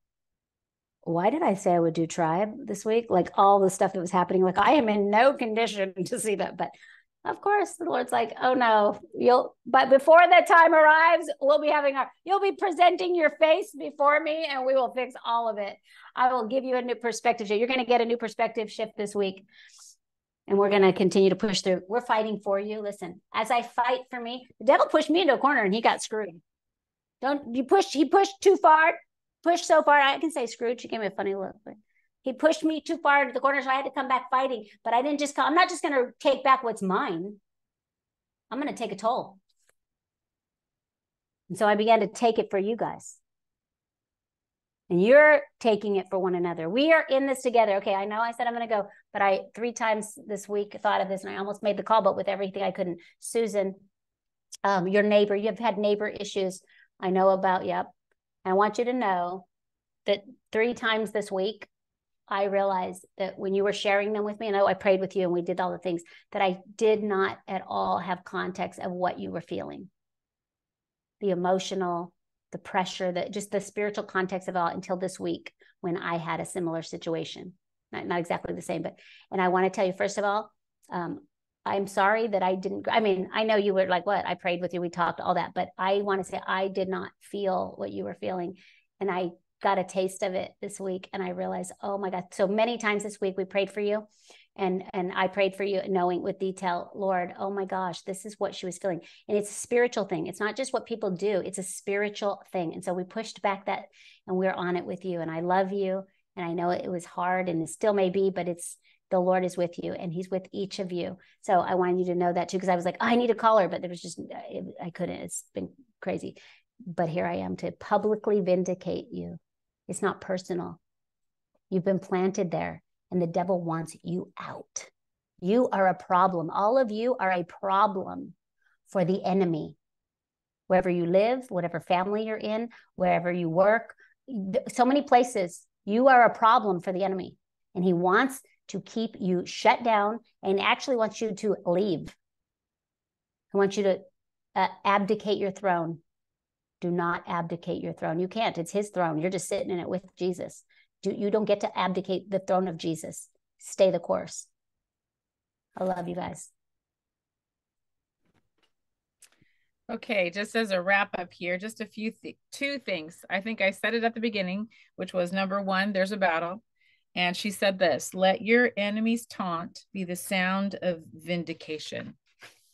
why did I say I would do tribe this week? Like all the stuff that was happening, like I am in no condition to see that. But of course, the Lord's like, oh no, you'll, but before that time arrives, we'll be having our, you'll be presenting your face before me and we will fix all of it. I will give you a new perspective. shift. You're going to get a new perspective shift this week. And we're going to continue to push through. We're fighting for you. Listen, as I fight for me, the devil pushed me into a corner and he got screwed. Don't you push, he pushed too far, pushed so far. I can say screwed. She gave me a funny look, but he pushed me too far into the corner. So I had to come back fighting. But I didn't just come, I'm not just going to take back what's mine. I'm going to take a toll. And so I began to take it for you guys and you're taking it for one another. We are in this together. Okay, I know I said I'm going to go, but I three times this week thought of this and I almost made the call, but with everything I couldn't. Susan, um, your neighbor, you've had neighbor issues. I know about. Yep. I want you to know that three times this week, I realized that when you were sharing them with me, and I prayed with you and we did all the things, that I did not at all have context of what you were feeling. The emotional, the pressure that just the spiritual context of all until this week when I had a similar situation. Not, not exactly the same, but and I want to tell you first of all, um, I'm sorry that I didn't. I mean, I know you were like, what? I prayed with you, we talked, all that, but I want to say I did not feel what you were feeling. And I got a taste of it this week and I realized, oh my God. So many times this week we prayed for you and and I prayed for you knowing with detail, Lord, oh my gosh, this is what she was feeling. And it's a spiritual thing. It's not just what people do, it's a spiritual thing. And so we pushed back that and we're on it with you. And I love you. And I know it was hard and it still may be, but it's the Lord is with you and he's with each of you. So I wanted you to know that too, because I was like, oh, I need a caller, but there was just, I couldn't. It's been crazy. But here I am to publicly vindicate you. It's not personal. You've been planted there and the devil wants you out. You are a problem. All of you are a problem for the enemy. Wherever you live, whatever family you're in, wherever you work, so many places, you are a problem for the enemy. And he wants to keep you shut down and actually wants you to leave. He wants you to uh, abdicate your throne. Do not abdicate your throne. You can't. It's his throne. You're just sitting in it with Jesus. Do, you don't get to abdicate the throne of Jesus. Stay the course. I love you guys. Okay, just as a wrap up here, just a few th- two things. I think I said it at the beginning, which was number one, there's a battle. And she said this let your enemies taunt be the sound of vindication.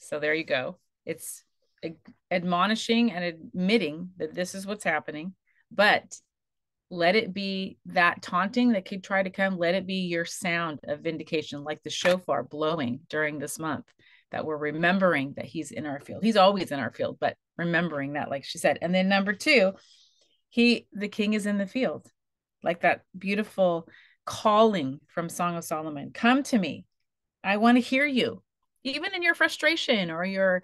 So there you go. It's admonishing and admitting that this is what's happening, but let it be that taunting that could try to come let it be your sound of vindication like the shofar blowing during this month that we're remembering that he's in our field. He's always in our field but remembering that like she said. And then number two he the king is in the field. Like that beautiful calling from song of solomon. Come to me. I want to hear you. Even in your frustration or your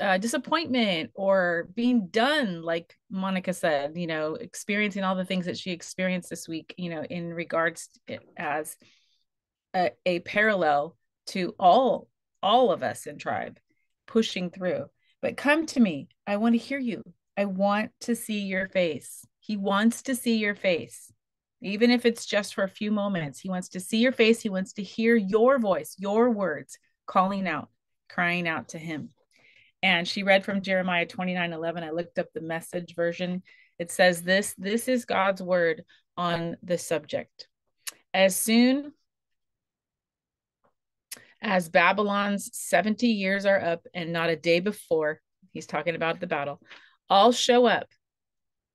uh, disappointment or being done like monica said you know experiencing all the things that she experienced this week you know in regards it as a, a parallel to all all of us in tribe pushing through. But come to me. I want to hear you. I want to see your face. He wants to see your face. Even if it's just for a few moments he wants to see your face. He wants to hear your voice your words calling out crying out to him and she read from Jeremiah 29 11. I looked up the message version. It says this this is God's word on the subject. As soon as Babylon's 70 years are up and not a day before, he's talking about the battle, I'll show up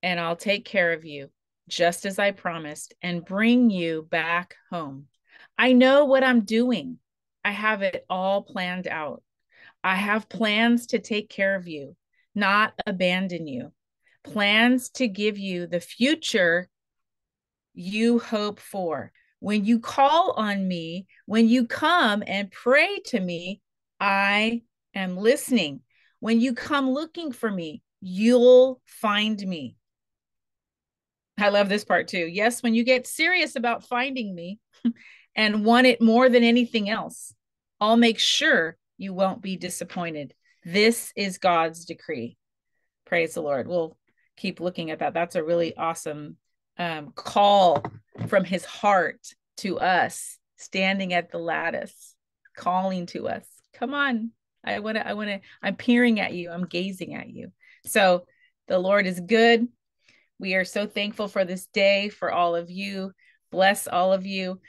and I'll take care of you, just as I promised, and bring you back home. I know what I'm doing. I have it all planned out. I have plans to take care of you, not abandon you. Plans to give you the future you hope for. When you call on me, when you come and pray to me, I am listening. When you come looking for me, you'll find me. I love this part too. Yes, when you get serious about finding me [laughs] and want it more than anything else, I'll make sure you won't be disappointed. This is God's decree. Praise the Lord. We'll keep looking at that. That's a really awesome um, call from his heart to us, standing at the lattice, calling to us. Come on. I want to, I want to, I'm peering at you. I'm gazing at you. So the Lord is good. We are so thankful for this day, for all of you. Bless all of you.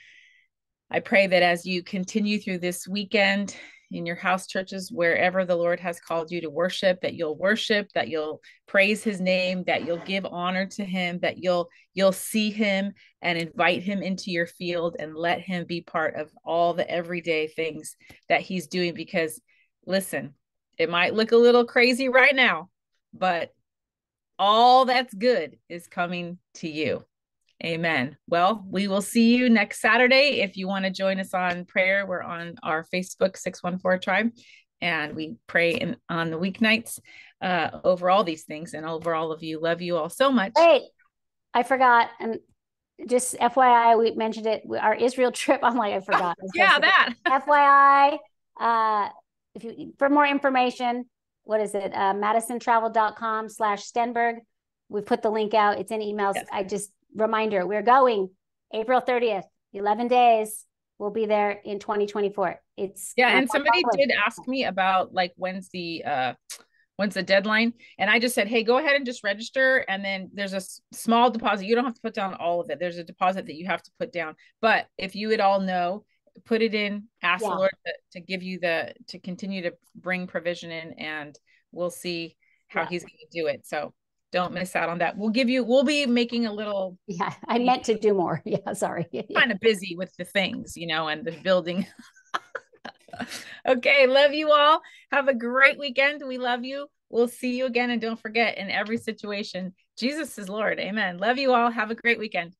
I pray that as you continue through this weekend, in your house churches, wherever the Lord has called you to worship, that you'll worship, that you'll praise his name, that you'll give honor to him, that you'll you'll see him and invite him into your field and let him be part of all the everyday things that he's doing because listen, it might look a little crazy right now, but all that's good is coming to you. Amen. Well, we will see you next Saturday. If you want to join us on prayer, we're on our Facebook 614 Tribe and we pray in, on the weeknights uh, over all these things and over all of you. Love you all so much. Wait, I forgot. And just FYI, we mentioned it. Our Israel [laughs] trip. I'm like, I [laughs] forgot. yeah, that. [laughs] FYI, uh, if you for more information, what is it? Uh, MadisonTravel.com slash Stenberg. We put the link out. It's in emails. Yes. I just reminder we're going April 30th, 11 days. We'll be there in 2024. It's yeah. And somebody did ask me about like when's the uh when's the deadline and i just said hey go ahead and just register and then there's a s- small deposit you don't have to put down all of it there's a deposit that you have to put down but if you would all know put it in ask yeah. the lord to, to, give you the to continue to bring provision in and we'll see how yeah. he's going to do it so don't miss out on that. We'll give you, we'll be making a little. Yeah, I meant to do more. [laughs] Yeah, sorry. [laughs] kind of busy with the things, you know, and the building. [laughs] okay, love you all. Have a great weekend. We love you. We'll see you again. And don't forget, in every situation, Jesus is Lord. Amen. Love you all. Have a great weekend.